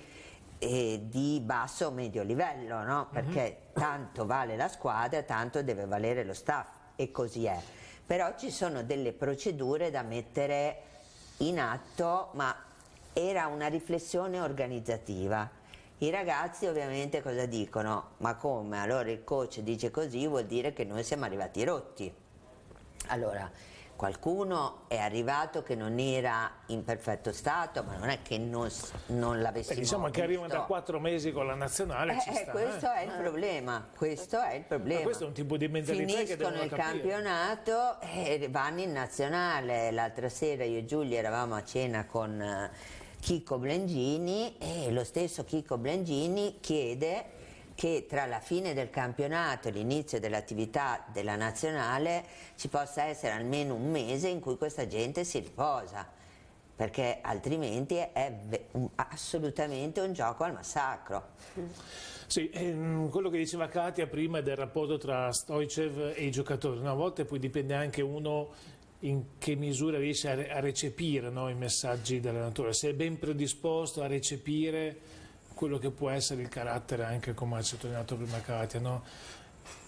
eh, di basso o medio livello, no? Mhm. perché uh -huh. tanto vale la squadra, tanto deve valere lo staff e così è però ci sono delle procedure da mettere in atto, ma era una riflessione organizzativa. I ragazzi ovviamente cosa dicono? Ma come? Allora il coach dice così vuol dire che noi siamo arrivati rotti. Allora, qualcuno è arrivato che non era in perfetto stato, ma non è che non, non l'avessimo eh, Diciamo che arrivano da quattro mesi con la nazionale, eh, sta, questo eh. è il problema, questo è il problema. Ma questo è un tipo di mentalità Finiscono il capire. campionato e vanno in nazionale. L'altra sera io e Giulia eravamo a cena con eh, Chico Blengini e lo stesso Chico Blengini chiede che tra la fine del campionato e l'inizio dell'attività della nazionale ci possa essere almeno un mese in cui questa gente si riposa perché altrimenti è assolutamente un gioco al massacro. Sì, ehm, quello che diceva Katia prima del rapporto tra Stoicev e i giocatori, una volta poi dipende anche uno in che misura riesce a, recepire no, i messaggi dell'allenatore, se è ben predisposto a recepire quello che può essere il carattere anche come ha sottolineato prima Katia, no?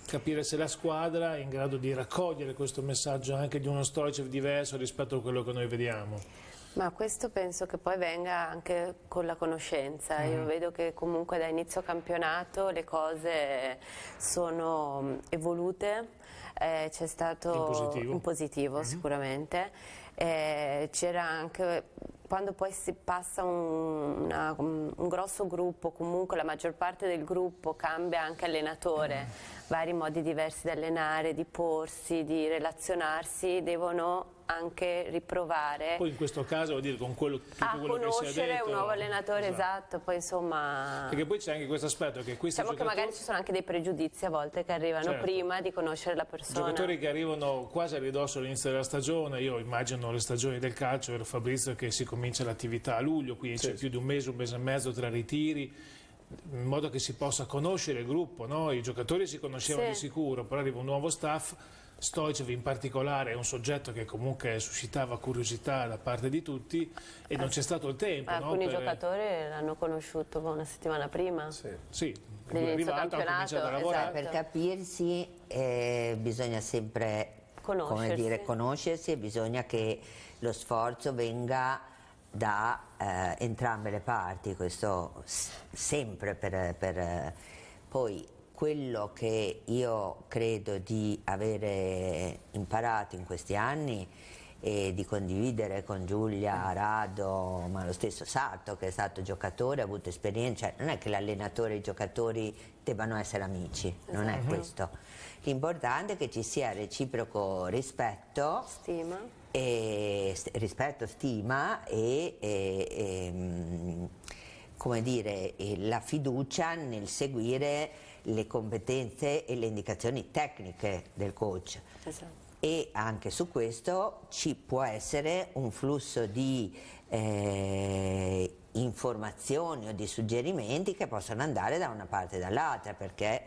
capire se la squadra è in grado di raccogliere questo messaggio anche di uno Stoicev diverso rispetto a quello che noi vediamo. Ma questo penso che poi venga anche con la conoscenza. Mm. Io vedo che comunque da inizio campionato le cose sono evolute, eh, c'è stato in positivo, in positivo mm. sicuramente. Eh, c'era anche quando poi si passa un, una, un, grosso gruppo, comunque la maggior parte del gruppo cambia anche allenatore, vari modi diversi di allenare, di porsi, di relazionarsi, devono anche riprovare poi in questo caso vuol dire con quello, tutto a quello conoscere che si è detto, un nuovo allenatore esatto, esatto poi insomma perché poi c'è anche questo aspetto che questi diciamo giocatori... che magari ci sono anche dei pregiudizi a volte che arrivano certo. prima di conoscere la persona giocatori che arrivano quasi a ridosso all'inizio della stagione io immagino le stagioni del calcio per Fabrizio che si comincia l'attività a luglio quindi sì. c'è più di un mese, un mese e mezzo tra ritiri in modo che si possa conoscere il gruppo no? i giocatori si conoscevano sì. di sicuro però arriva un nuovo staff Stoicev in particolare è un soggetto che comunque suscitava curiosità da parte di tutti e non c'è stato il tempo. No, alcuni per... giocatori l'hanno conosciuto una settimana prima. Sì, sì. è arrivato, ha cominciato a lavorare. Esatto. Per capirsi eh, bisogna sempre conoscersi. Dire, conoscersi e bisogna che lo sforzo venga da eh, entrambe le parti, questo sempre per, per poi quello che io credo di avere imparato in questi anni e di condividere con Giulia, Rado, ma lo stesso Sato che è stato giocatore, ha avuto esperienza, cioè, non è che l'allenatore e i giocatori debbano essere amici, esatto. non è esatto. questo. L'importante è che ci sia reciproco rispetto, stima, e, rispetto, stima e, e, e mm, come dire, la fiducia nel seguire le competenze e le indicazioni tecniche del coach. Esatto. E anche su questo ci può essere un flusso di eh, informazioni o di suggerimenti che possono andare da una parte e dall'altra perché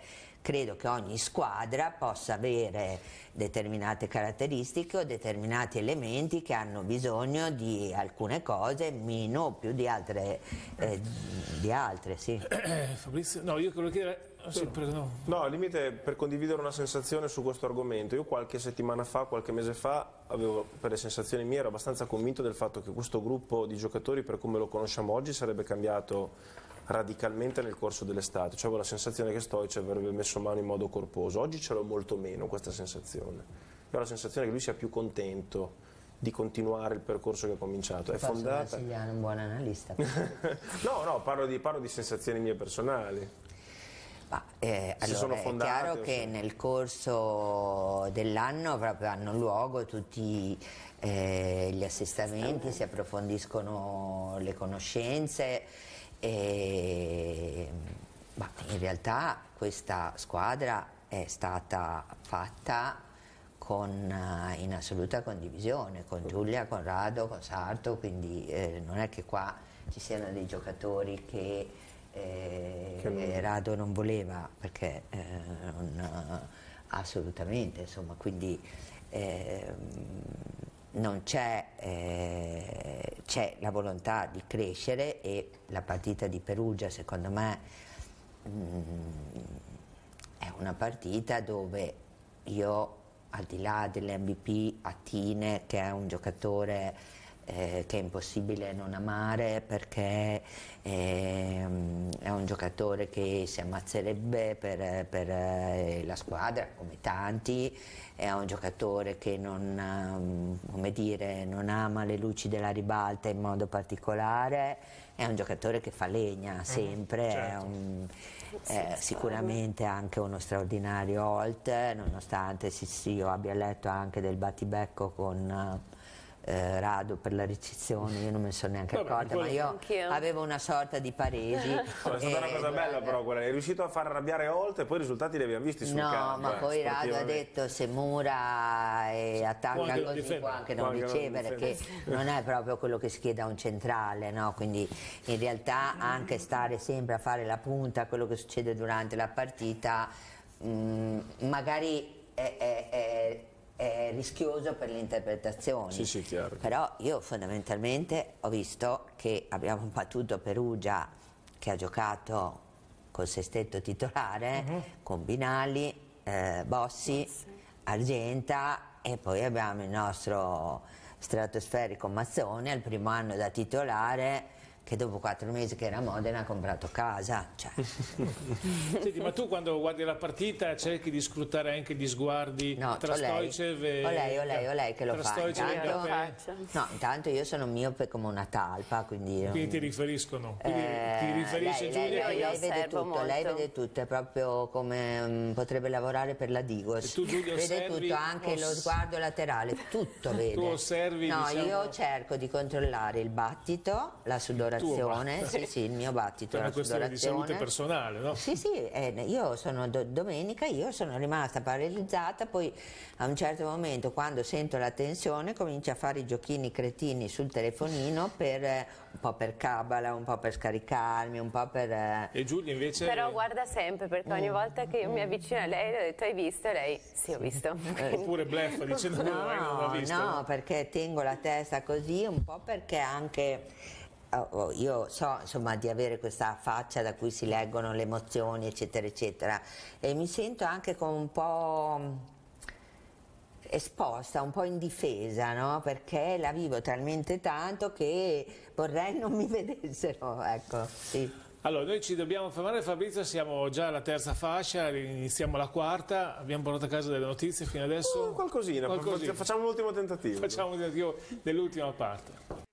credo che ogni squadra possa avere determinate caratteristiche o determinati elementi che hanno bisogno di alcune cose meno o più di altre, eh, di altre sì. [CLEARS THROAT] Fabrizio, no, io quello che sì, no. no, al limite per condividere una sensazione su questo argomento. Io qualche settimana fa, qualche mese fa, avevo, per le sensazioni mie ero abbastanza convinto del fatto che questo gruppo di giocatori, per come lo conosciamo oggi, sarebbe cambiato radicalmente nel corso dell'estate. Cioè avevo la sensazione che Stoicev avrebbe messo mano in modo corposo. Oggi ce l'ho molto meno questa sensazione. Io ho la sensazione che lui sia più contento di continuare il percorso che ha cominciato. È fondata... un buon analista. [LAUGHS] no, no, parlo di, parlo di sensazioni mie personali. Ma, eh, allora, è chiaro che nel corso dell'anno proprio hanno luogo tutti eh, gli assestamenti, si approfondiscono le conoscenze e, ma in realtà questa squadra è stata fatta con, eh, in assoluta condivisione con Giulia, con Rado, con Sarto, quindi eh, non è che qua ci siano dei giocatori che eh, che Rado non voleva perché eh, non, assolutamente, insomma, quindi eh, non c'è, eh, c'è, la volontà di crescere e la partita di Perugia secondo me mh, mm, è una partita dove io al di là dell'MVP Attine che è un giocatore eh, che è impossibile non amare perché eh, è un giocatore che si ammazzerebbe per, per eh, la squadra come tanti, è un giocatore che non, um, dire, non, ama le luci della ribalta in modo particolare, è un giocatore che fa legna mm, sempre, certo. è un, eh, sicuramente anche uno straordinario Holt, nonostante sì, sì, io abbia letto anche del battibecco con eh, Rado per la ricezione, io non me ne sono neanche Vabbè, accorta, ma io avevo una sorta di paresi. è stata una cosa bella però quella, è riuscito a far arrabbiare Holt e poi i risultati li abbiamo visti sul no, campo. No, ma eh, poi Rado ha detto se Mura e attacca così può anche non ricevere, che non è proprio quello che si chiede a un centrale, no? quindi in realtà anche stare sempre a fare la punta a quello che succede durante la partita, mh, mm, magari è, è, è è rischioso per le interpretazioni. Sì, sì, chiaro. Però io fondamentalmente ho visto che abbiamo battuto Perugia che ha giocato col sestetto titolare, uh mhm. -huh. con Binali, eh, Bossi, Bossi, Argenta e poi abbiamo il nostro stratosferico Mazzone al primo anno da titolare che dopo quattro mesi che era a Modena ha comprato casa. Cioè. [LAUGHS] Senti, ma tu quando guardi la partita cerchi di scrutare anche gli sguardi no, tra Stoicev e... O lei, o lei, o lei che lo fa. Intanto, no, intanto io sono miope come una talpa, quindi... Quindi ti riferiscono? Quindi eh, ti riferisce lei, Giulia? Lei, lei, vede tutto, lei vede tutto, è proprio come um, potrebbe lavorare per la Digos. E tu Giulia vede tutto, anche lo sguardo laterale, tutto [LAUGHS] vede. Tu osservi, No, diciamo... io cerco di controllare il battito, la sudorazione sudorazione, [LAUGHS] sì, sì, il mio battito. È una questione di salute personale, no? Sì, sì, eh, io sono do domenica, io sono rimasta paralizzata, poi a un certo momento quando sento la tensione comincio a fare i giochini cretini sul telefonino per eh, un po' per cabala, un po' per scaricarmi, un po' per... Eh... E Giulia invece... Però guarda sempre, perché ogni mm. volta che io mi avvicino a lei le ho detto hai visto? E lei sì ho visto. [LAUGHS] Oppure bleffa dicendo no, no, non l'ho visto. No, perché tengo la testa così, un po' perché anche io so insomma, di avere questa faccia da cui si leggono le emozioni eccetera eccetera e mi sento anche come un po' esposta, un po' indifesa, no? perché la vivo talmente tanto che vorrei non mi [LAUGHS] vedessero. Ecco, sì. Allora, noi ci dobbiamo fermare Fabrizio, siamo già alla terza fascia, iniziamo la quarta, abbiamo portato a casa delle notizie fino adesso? Oh, qualcosina, qualcosina, facciamo un ultimo tentativo. Facciamo un tentativo dell'ultima parte.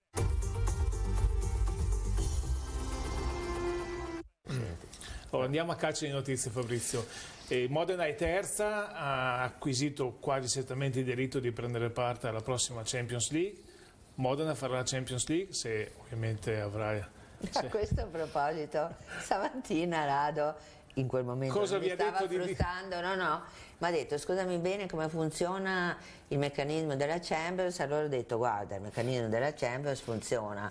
Oh, andiamo a calcio di notizie Fabrizio. Eh, Modena è terza, ha acquisito quasi certamente il diritto di prendere parte alla prossima Champions League. Modena farà la Champions League se ovviamente avrà... [LAUGHS] Se... A questo proposito, stamattina Rado in quel momento Cosa mi stava frustrando, di... no no, mi ha detto scusami bene come funziona il meccanismo della Champions, allora ho detto guarda il meccanismo della Champions funziona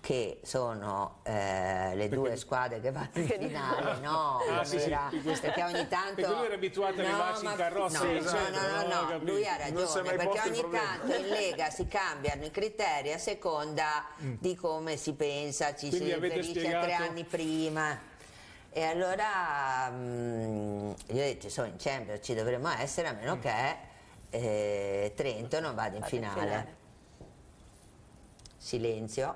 che sono eh, le due squadre che vanno in finale, no, ah, sì, era, sì, perché ogni tanto... Perché lui era abituato a arrivarci no, in carrozza no, no, no, no, lui ha ragione, perché ogni tanto in Lega si cambiano i criteri a seconda mm. di come si pensa, ci Quindi si riferisce spiegato... tre anni prima. E allora mh, gli ho detto, sono in Champions, ci dovremmo essere, a meno mm. che eh, Trento non vada in finale. Silenzio.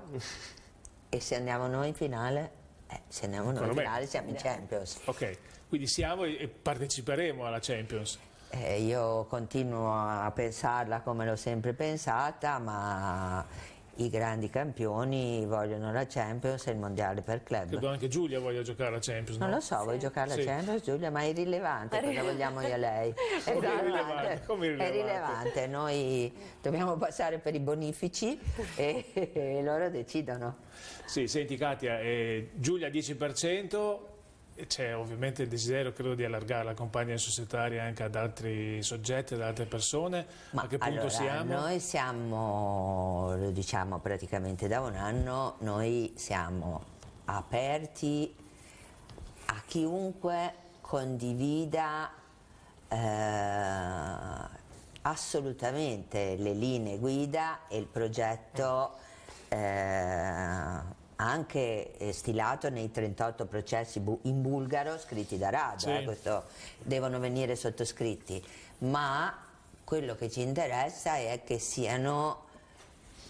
E se andiamo noi in finale? Eh, se andiamo noi in finale siamo in Champions. Ok, quindi siamo e parteciperemo alla Champions. Eh, io continuo a pensarla come l'ho sempre pensata, ma i grandi campioni vogliono la Champions e il mondiale per club. Credo anche Giulia voglia giocare la Champions. Non no? lo so, sì. vuoi giocare la sì. Champions Giulia? Ma è irrilevante cosa vogliamo io a lei. [LAUGHS] È irrilevante. Come irrilevante? È irrilevante. Noi dobbiamo passare per i bonifici e, [LAUGHS] e loro decidono. Sì, senti Katia, eh, Giulia 10%, c'è ovviamente il desiderio credo di allargare la compagnia societaria anche ad altri soggetti, ad altre persone. Ma a che punto allora, siamo? Noi siamo, lo diciamo praticamente da un anno, noi siamo aperti a chiunque condivida eh, assolutamente le linee guida e il progetto eh, anche eh, stilato nei 38 processi bu in bulgaro scritti da Rado, sì. eh, questo devono venire sottoscritti, ma quello che ci interessa è che siano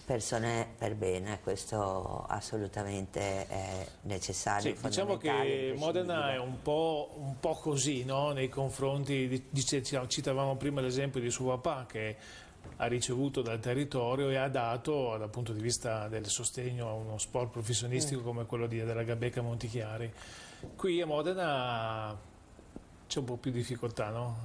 persone per bene, questo assolutamente è necessario. Sì, diciamo che Modena è un po', un po così no? nei confronti, di, di, citavamo prima l'esempio di suo papà che ha ricevuto dal territorio e ha dato dal punto di vista del sostegno a uno sport professionistico mm. come quello di, della Gabecca Montichiari. Qui a Modena c'è un po' più difficoltà, no?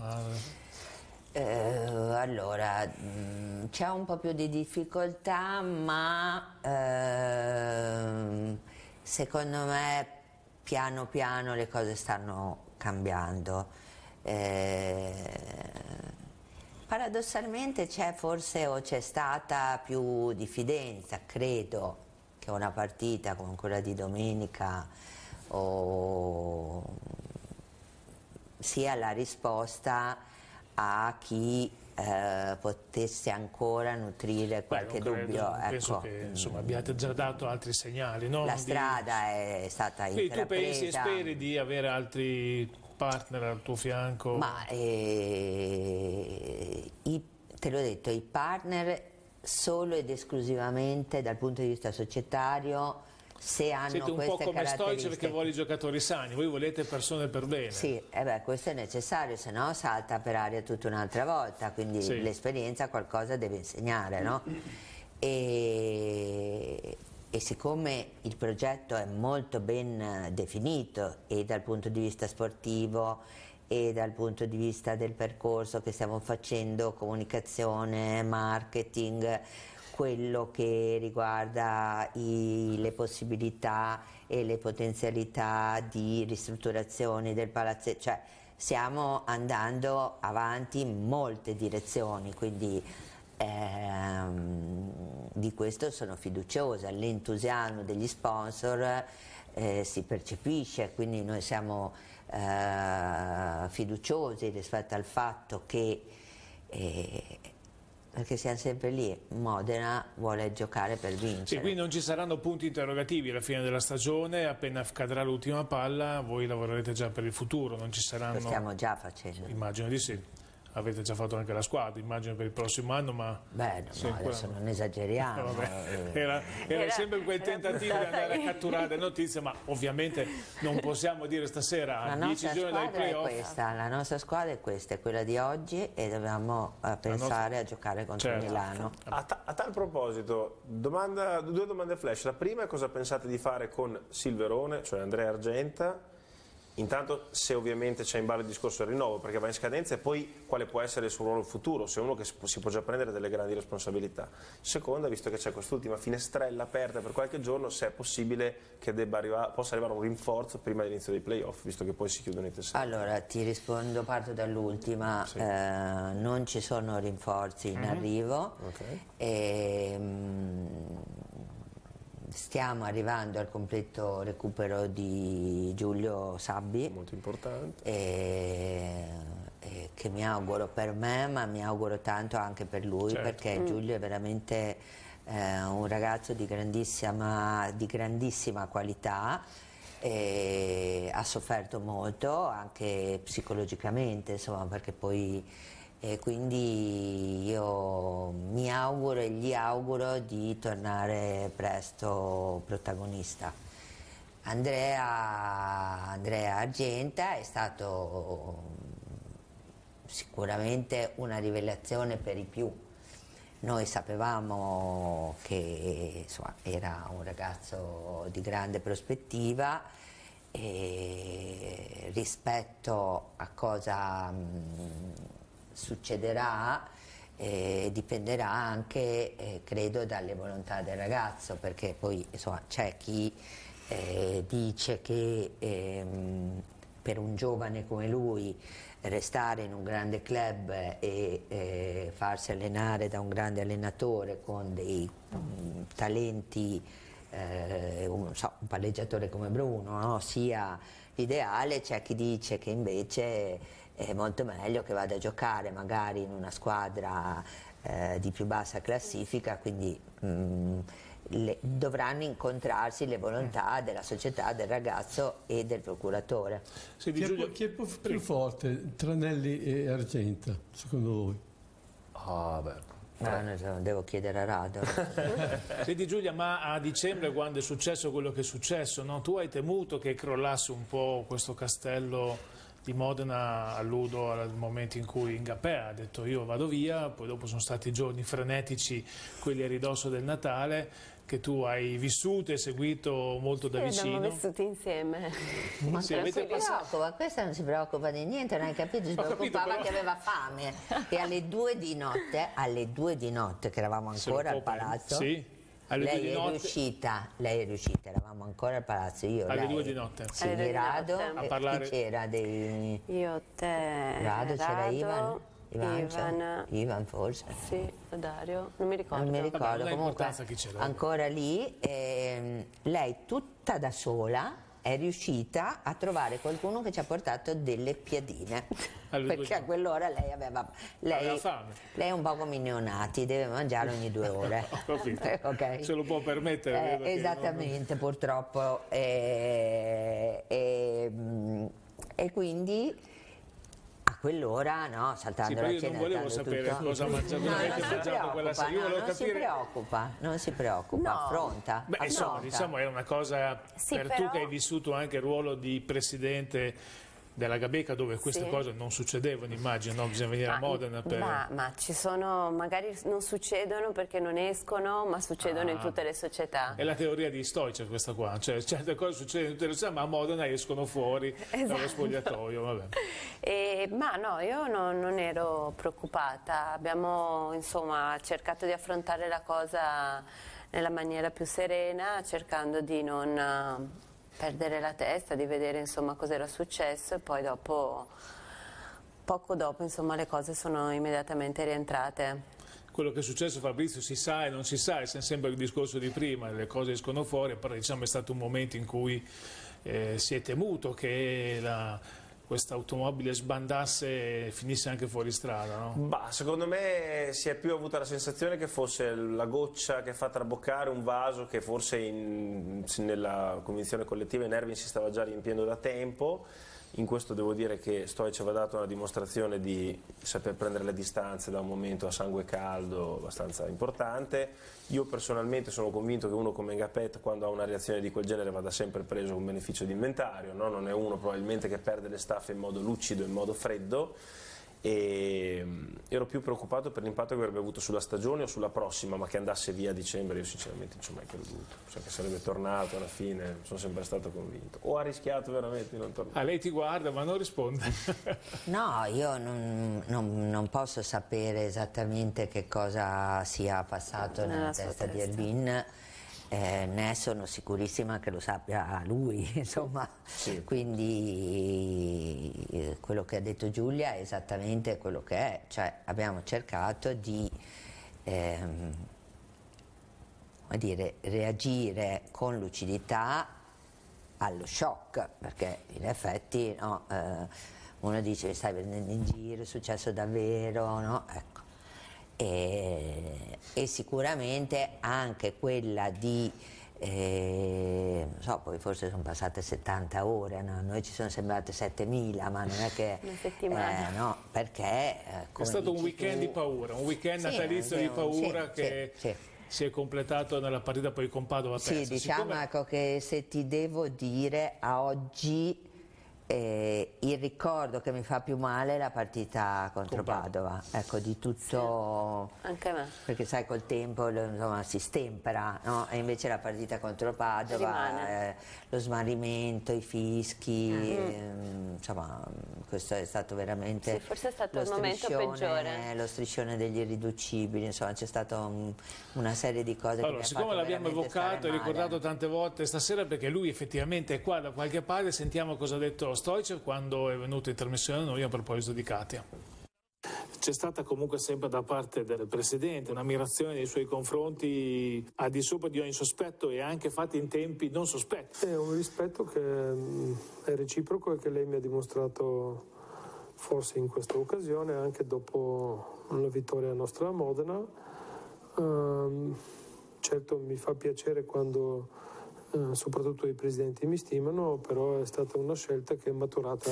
Eh, allora, mm, c'è un po' più di difficoltà, ma eh, secondo me piano piano le cose stanno cambiando. Eh, Paradossalmente c'è forse o c'è stata più diffidenza, credo, che una partita come quella di domenica o sia la risposta a chi eh, potesse ancora nutrire qualche Beh, dubbio. Ecco. Penso che insomma, abbiate già dato altri segnali. No? La strada di... è stata intrapresa. tu pensi e speri di avere altri partner al tuo fianco? Ma eh, i, te l'ho detto, i partner solo ed esclusivamente dal punto di vista societario se hanno Siete un queste po' come Stoici perché vuole i giocatori sani, voi volete persone per bene. Sì, eh beh, questo è necessario, se no salta per aria tutta un'altra volta, quindi sì. l'esperienza qualcosa deve insegnare, no? E, e siccome il progetto è molto ben definito e dal punto di vista sportivo e dal punto di vista del percorso che stiamo facendo, comunicazione, marketing, quello che riguarda i, le possibilità e le potenzialità di ristrutturazione del palazzetto, cioè stiamo andando avanti in molte direzioni, quindi ehm, di questo sono fiduciosa, l'entusiasmo degli sponsor eh, si percepisce, quindi noi siamo eh, fiduciosi rispetto al fatto che eh, perché siamo sempre lì, Modena vuole giocare per vincere. Sì, quindi non ci saranno punti interrogativi alla fine della stagione, appena cadrà l'ultima palla voi lavorerete già per il futuro, non ci saranno... Lo stiamo già facendo. Immagino di sì avete già fatto anche la squadra, immagino per il prossimo anno, ma... Beh, no, no, adesso non esageriamo. Eh. [LAUGHS] Era, era, era, sempre quel tentativo di andare a catturare notizie, ma ovviamente non [LAUGHS] possiamo dire stasera, a 10 giorni dai playoff... Questa, la nostra squadra è questa, è quella di oggi e dobbiamo uh, pensare nostra... a giocare contro certo. Milano. A, ta a, tal proposito, domanda, due domande flash. La prima è cosa pensate di fare con Silverone, cioè Andrea Argenta, Intanto se ovviamente c'è in ballo il discorso del rinnovo, perché va in scadenza e poi quale può essere il suo ruolo futuro, se è uno che si può già prendere delle grandi responsabilità. Seconda, visto che c'è quest'ultima finestrella aperta per qualche giorno, se è possibile che arrivare, possa arrivare un rinforzo prima dell'inizio dei playoff, visto che poi si chiudono i tesserati. Allora, ti rispondo, parto dall'ultima, sì. eh, non ci sono rinforzi in mm -hmm. arrivo. Okay. E, mh, stiamo arrivando al completo recupero di Giulio Sabbi. Molto importante. E, e che mi auguro per me, ma mi auguro tanto anche per lui, certo. perché mm. Giulio è veramente eh, un ragazzo di grandissima, di grandissima qualità. ha sofferto molto anche psicologicamente, insomma, perché poi e quindi io mi auguro e gli auguro di tornare presto protagonista. Andrea, Andrea Argenta è stato sicuramente una rivelazione per i più. Noi sapevamo che insomma, era un ragazzo di grande prospettiva e rispetto a cosa succederà eh, dipenderà anche, eh, credo, dalle volontà del ragazzo, perché poi c'è chi eh, dice che ehm, per un giovane come lui restare in un grande club e eh, farsi allenare da un grande allenatore con dei um, talenti, eh, un, so, un, palleggiatore come Bruno, no? sia ideale, c'è chi dice che invece è molto meglio che vada a giocare magari in una squadra eh, di più bassa classifica, quindi mh, mm, le, dovranno incontrarsi le volontà della società, del ragazzo e del procuratore. Chi è, chi è più forte, Tranelli e Argenta, secondo voi? Ah, beh. No, devo chiedere a Rado. [LAUGHS] Senti Giulia, ma a dicembre quando è successo quello che è successo, no? tu hai temuto che crollasse un po' questo castello di Modena alludo al momento in cui Ingapè ha detto io vado via, poi dopo sono stati giorni frenetici, quelli a ridosso del Natale, che tu hai vissuto e seguito molto da vicino. Abbiamo vissuti insieme. Ma sì, non si preoccupa, questa non si preoccupa di niente, non hai capito? Si preoccupava capito, che aveva fame e alle due di notte, alle due di notte che eravamo ancora al palazzo. Sì alle lei è notte... riuscita, lei è riuscita, eravamo ancora al palazzo, io alle lei, due di notte. Sì, di Rado, a parlare... c'era dei... Io, te, Rado, c'era Ivan. Ivan, Ivan, Ivan, forse. Sì, Dario, non mi ricordo. Non mi ricordo, Vabbè, comunque ancora lì, ehm, lei tutta da sola è riuscita a trovare qualcuno che ci ha portato delle piadine. [LAUGHS] perché a quell'ora lei aveva, lei, aveva fame. Lei è un po' come i neonati, deve mangiare ogni due [LAUGHS] ore. [LAUGHS] okay. Se lo può permettere. Eh, esattamente, non... purtroppo. E, e, e quindi quell'ora, no, saltando sì, la io non volevo sapere tutto. cosa mangiato, no, avete mangiato quella sera. Io no, non capire... si preoccupa, non si preoccupa, No. affronta. Beh, insomma, diciamo è una cosa Sì, per tu però- che hai vissuto anche il ruolo di presidente della Gabeca dove queste Sì. cose non succedevano, immagino, no? bisogna venire a Modena per... ma, ma ci sono, magari non succedono perché non escono, ma succedono in Ah. tutte le società. È la teoria di Stoicer questa qua, cioè certe cose succedono in tutte le società, ma a Modena escono fuori dallo Esatto. spogliatoio, vabbè. [LAUGHS] E- ma no, io non, non ero preoccupata, abbiamo insomma cercato di affrontare la cosa nella maniera più serena, cercando di non perdere la testa, di vedere insomma cosa era successo e poi dopo, poco dopo insomma le cose sono immediatamente rientrate. Quello che è successo Fabrizio si sa e non si sa, è sempre il discorso di prima, le cose escono fuori, però diciamo è stato un momento in cui eh, si è temuto che la- questa automobile sbandasse e finisse anche fuori strada, no? Bah, secondo me si è più avuta la sensazione che fosse la goccia che fa traboccare un vaso che forse in- nella convinzione collettiva in Erwin si stava già riempiendo da tempo. In questo devo dire che Stoic aveva dato una dimostrazione di saper prendere le distanze da un momento a sangue caldo abbastanza importante. Io personalmente sono convinto che uno come Ngapet quando ha una reazione di quel genere vada sempre preso con beneficio di inventario, no? non è uno probabilmente che perde le staffe in modo lucido, in modo freddo e mm, ero più preoccupato per l'impatto che avrebbe avuto sulla stagione o sulla prossima, ma che andasse via a dicembre io sinceramente non ci ho mai creduto, cioè che sarebbe tornato alla fine, sono sempre stato convinto. O ha rischiato veramente di non tornare? Ah, lei ti guarda ma non risponde. [LAUGHS] No, io non, non- non posso sapere esattamente che cosa sia passato nella, Nella sua testa di testa. Eh, ne sono sicurissima che lo sappia lui, [LAUGHS] insomma. Sì. Quindi eh, quello che ha detto Giulia è esattamente quello che è, cioè abbiamo cercato di ehm, dire, reagire con lucidità allo shock, perché in effetti no, eh, uno dice stai prendendo in giro, è successo davvero, no? Ecco. E, e sicuramente anche quella di, eh, non so, poi forse sono passate 70 ore, no? noi ci sono sembrate 7000, ma non è che... [LAUGHS] Una settimana. eh, no, perché... eh, È stato un weekend tu- di paura, un weekend Sì, natalizio sì, di paura sì, che sì, sì. si è completato nella partita poi con Padova Sì, diciamo Siccome- ecco, che se ti devo dire a oggi eh, il ricordo che mi fa più male è la partita contro Con Padova. Ecco di tutto, Anche a me. perché sai col tempo insomma, si stempera, no? e invece la partita contro Padova, eh, lo smarrimento, i fischi, Mm. ehm, insomma questo è stato veramente Sì, forse è stato lo il momento striscione- peggiore. lo striscione degli irriducibili, insomma c'è stata un- una serie di cose che mi Allora, ha siccome fatto l'abbiamo evocato e ricordato tante volte stasera perché lui effettivamente è qua da qualche parte, sentiamo cosa ha detto Stoicer quando è venuto in trasmissione noi a proposito di Katia. C'è stata comunque sempre da parte del Presidente un'ammirazione nei suoi confronti al di sopra di ogni sospetto e anche fatti in tempi non sospetti. È un rispetto che mm, è reciproco e che lei mi ha dimostrato forse in questa occasione, anche dopo la vittoria nostra a Modena. Ehm, certo mi fa piacere quando eh, soprattutto i presidenti mi stimano, però è stata una scelta che è maturata.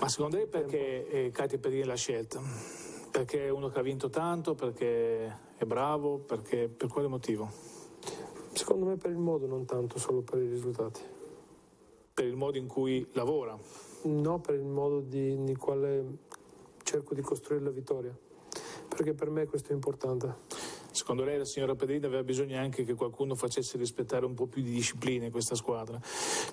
Ma secondo lei perché eh, Katia Pedini l'ha scelta? Perché è uno che ha vinto tanto, perché è bravo, perché, per quale motivo? Secondo me per il modo, non tanto solo per i risultati. Per il modo in cui lavora. No, per il modo di, nel quale cerco di costruire la vittoria, perché per me questo è importante. Secondo lei la signora Pedrini aveva bisogno anche che qualcuno facesse rispettare un po' più di disciplina in questa squadra.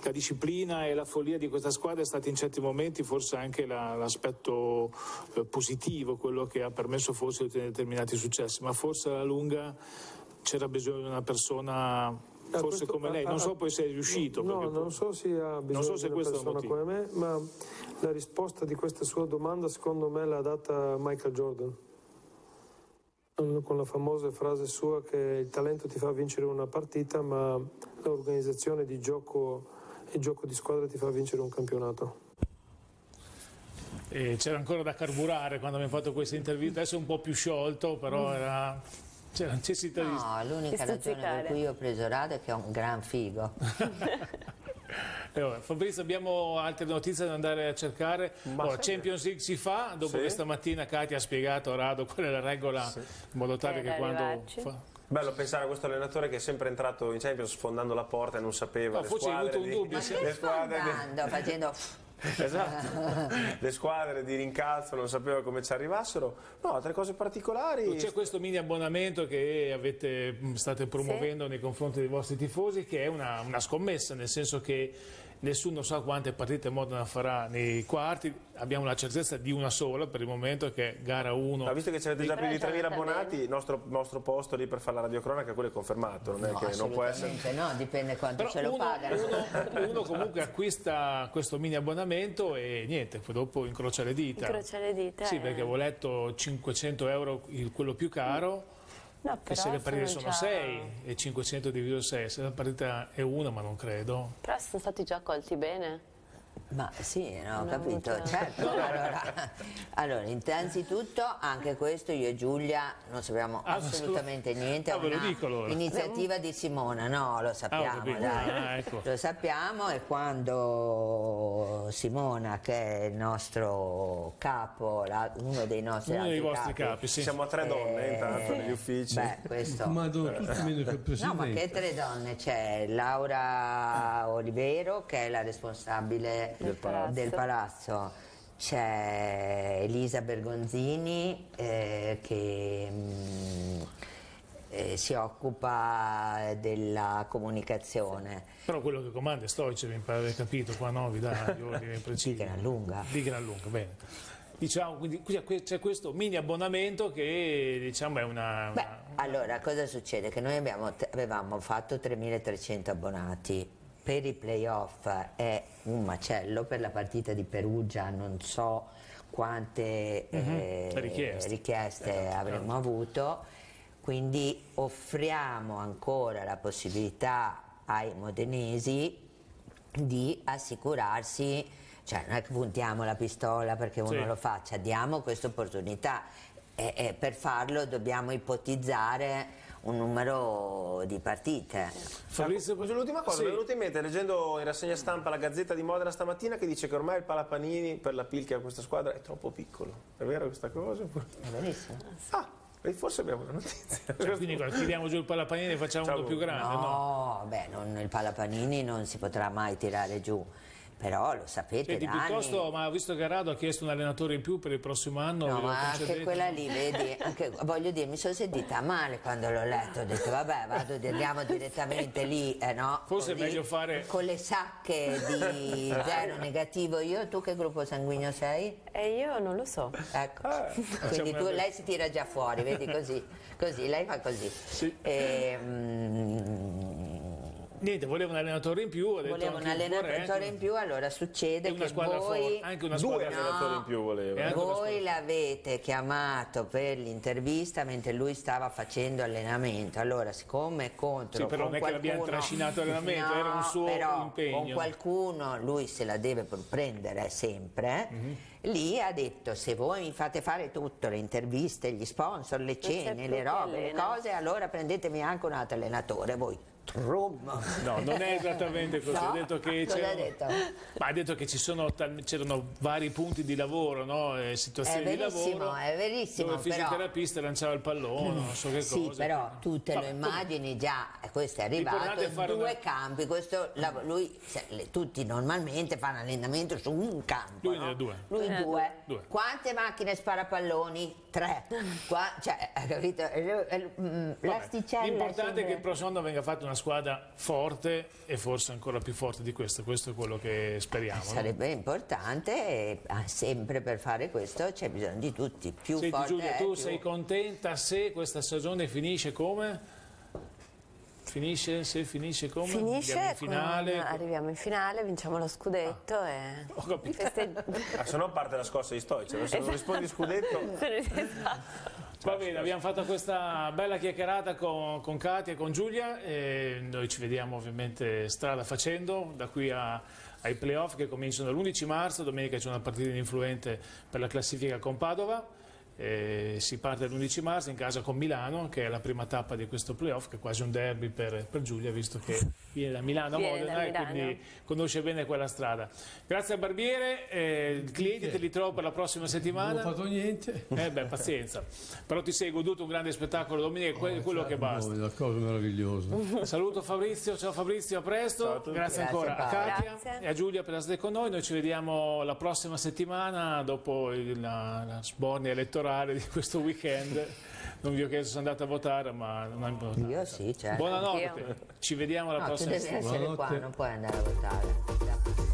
La disciplina e la follia di questa squadra è stata in certi momenti forse anche la- l'aspetto eh, positivo, quello che ha permesso forse di ottenere determinati successi, ma forse alla lunga c'era bisogno di una persona Ah, forse questo- come ah, lei. Non ah, so poi se è riuscito. No, non so se ha bisogno so se di una persona come me, ma la risposta di questa sua domanda secondo me l'ha data Michael Jordan. Con la famosa frase sua che il talento ti fa vincere una partita, ma l'organizzazione di gioco e gioco di squadra ti fa vincere un campionato. E c'era ancora da carburare quando abbiamo fatto questa intervista, adesso è un po' più sciolto, però era, c'era necessità di... No, l'unica Di ragione stuzzicare. per cui io ho preso Rado è che è un gran figo. [LAUGHS] [LAUGHS] Allora, Fabrizio, abbiamo altre notizie da andare a cercare. Allora, Champions League si fa, dopo sì. che stamattina Katia ha spiegato a Rado qual è la regola, sì. in modo tale che quando... Fa... Bello pensare a questo allenatore che è sempre entrato in Champions sfondando la porta e non sapeva no, le forse squadre. Forse hai avuto un dubbio. [LAUGHS] Ma le squadre di... [LAUGHS] facendo esatto, le squadre di rincalzo non sapeva come ci arrivassero, no, altre cose particolari. C'è questo mini abbonamento che avete, state promuovendo sì. nei confronti dei vostri tifosi che è una, una scommessa, nel senso che nessuno sa quante partite Modena farà nei quarti, abbiamo la certezza di una sola per il momento che è gara 1. Ma visto che avete già più di 3.000 abbonati, il nostro, nostro, posto lì per fare la radiocronaca quello è confermato, non no, è che non può essere... no, dipende quanto Però ce lo uno, pagano. Uno, uno, comunque acquista questo mini abbonamento e niente, poi dopo incrocia le dita. Incrocia le dita. Sì, eh. perché avevo letto 500 euro quello più caro. No, e se le partite sono 6 e 500 diviso 6, se la partita è una ma non credo. Però sono stati già accolti bene. Ma sì, no, ho capito, avuto... certo. [LAUGHS] Allora, allora, innanzitutto anche questo io e Giulia non sappiamo ah, assolutamente so... niente, ah, una iniziativa di Simona, no, lo sappiamo, ah, dai. Ah, ecco. Lo sappiamo e quando Simona, che è il nostro capo, la, uno dei nostri uno dei vostri capi, capi sì. siamo tre donne eh, intanto negli uffici. Beh, questo... Ma no, ma che tre donne? C'è Laura Olivero che è la responsabile del palazzo, del palazzo. c'è Elisa Bergonzini eh, che mh, mm, eh, si occupa della comunicazione. Però quello che comanda è Stoicev, mi pare aver capito, qua no, vi dà [LAUGHS] gli ordini precisi. Di gran lunga. Di gran lunga, bene. Diciamo, quindi c'è questo mini abbonamento che diciamo è una, Beh, allora cosa succede? Che noi abbiamo, avevamo fatto 3.300 abbonati, per i playoff è un macello, per la partita di Perugia non so quante mm -hmm. eh, richieste, richieste eh, avremmo certo. avuto, quindi offriamo ancora la possibilità ai modenesi di assicurarsi, cioè non è che puntiamo la pistola perché uno sì. lo faccia, diamo questa opportunità e, e per farlo dobbiamo ipotizzare un numero di partite. Fabrizio, l'ultima cosa, sì. mi è venuta in mente leggendo in rassegna stampa la Gazzetta di Modena stamattina che dice che ormai il Palapanini per la PIL che ha questa squadra è troppo piccolo. È vera questa cosa? È verissimo. Ah, forse abbiamo una notizia. Cioè, quindi tiriamo giù il Palapanini e facciamo Ciao. uno più grande? No, no? beh, non, il Palapanini non si potrà mai tirare giù però lo sapete Senti, piuttosto, ma visto che Rado ha chiesto un allenatore in più per il prossimo anno no ma anche quella lì vedi anche, voglio dire mi sono sentita male quando l'ho letto ho detto vabbè vado andiamo direttamente lì eh, no? forse Così, è meglio fare con le sacche di zero negativo. Io tu che gruppo sanguigno sei? e io non lo so. Ecco. Ah, quindi tu, lei si tira già fuori vedi così così lei fa così. Sì. e, mm, Niente, voleva un allenatore in più. Voleva un allenatore in più, allora succede che voi... Anche una squadra due allenatori in più voleva. Voi l'avete chiamato per l'intervista mentre lui stava facendo allenamento. Allora, siccome è contro... Sì, però non è qualcuno... che l'abbiamo trascinato allenamento, no, era un suo però, impegno. con qualcuno lui se la deve prendere sempre... Mm -hmm. Lì ha detto se voi mi fate fare tutto, le interviste, gli sponsor, le cene, le robe, le cose, allora prendetemi anche un altro allenatore, voi Trum. No, non è esattamente così. No? Ha detto che detto? Ma ha detto che c'erano vari punti di lavoro, no? eh, situazioni di lavoro. È verissimo, dove il fisioterapista però... lanciava il pallone, non so che sì, cosa. Sì, però tu te lo immagini già, questo è arrivato, è due una... campi, questo, lui, tutti normalmente fanno allenamento su un campo. Lui no? ne due. Lui eh, due. due. Quante macchine spara-palloni? Tre. [LAUGHS] Qua, cioè, capito? L'asticella. L'importante è che il prossimo anno venga fatta una una squadra forte e forse ancora più forte di questa, questo è quello che speriamo. Sarebbe no? importante e ah, sempre per fare questo c'è bisogno di tutti, più Senti, forte Giulia, tu più... sei contenta se questa stagione finisce come? Finisce, se finisce come? Finisce in finale. Con, arriviamo in finale, vinciamo lo scudetto ah, e ho capito. ah, se no parte la scossa di Stoic, se non rispondi [LAUGHS] scudetto. esatto. Va bene, abbiamo fatto questa bella chiacchierata con, con Katia e con Giulia e noi ci vediamo ovviamente strada facendo da qui a, ai playoff che cominciano l'11 marzo, domenica c'è una partita influente per la classifica con Padova Eh, si parte l'11 marzo in casa con Milano, che è la prima tappa di questo playoff, che è quasi un derby per, per Giulia, visto che viene da Milano a Modena e quindi conosce bene quella strada. Grazie al Barbiere, eh, i clienti te li trovo per la prossima settimana. Non ho fatto niente. Eh beh, pazienza. Però ti sei goduto un grande spettacolo domenica, oh, quello certo, che basta. Una cosa meravigliosa. [LAUGHS] Saluto Fabrizio, ciao Fabrizio, a presto. Grazie, Grazie, ancora a Katia e a Giulia per essere con noi. Noi ci vediamo la prossima settimana dopo la, la sbornia elettorale di questo weekend. Non vi ho chiesto se andate a votare, ma non ha importanza. Io sì, certo. Buonanotte, ci vediamo la no, prossima settimana. Tu devi essere qua, non puoi andare a votare.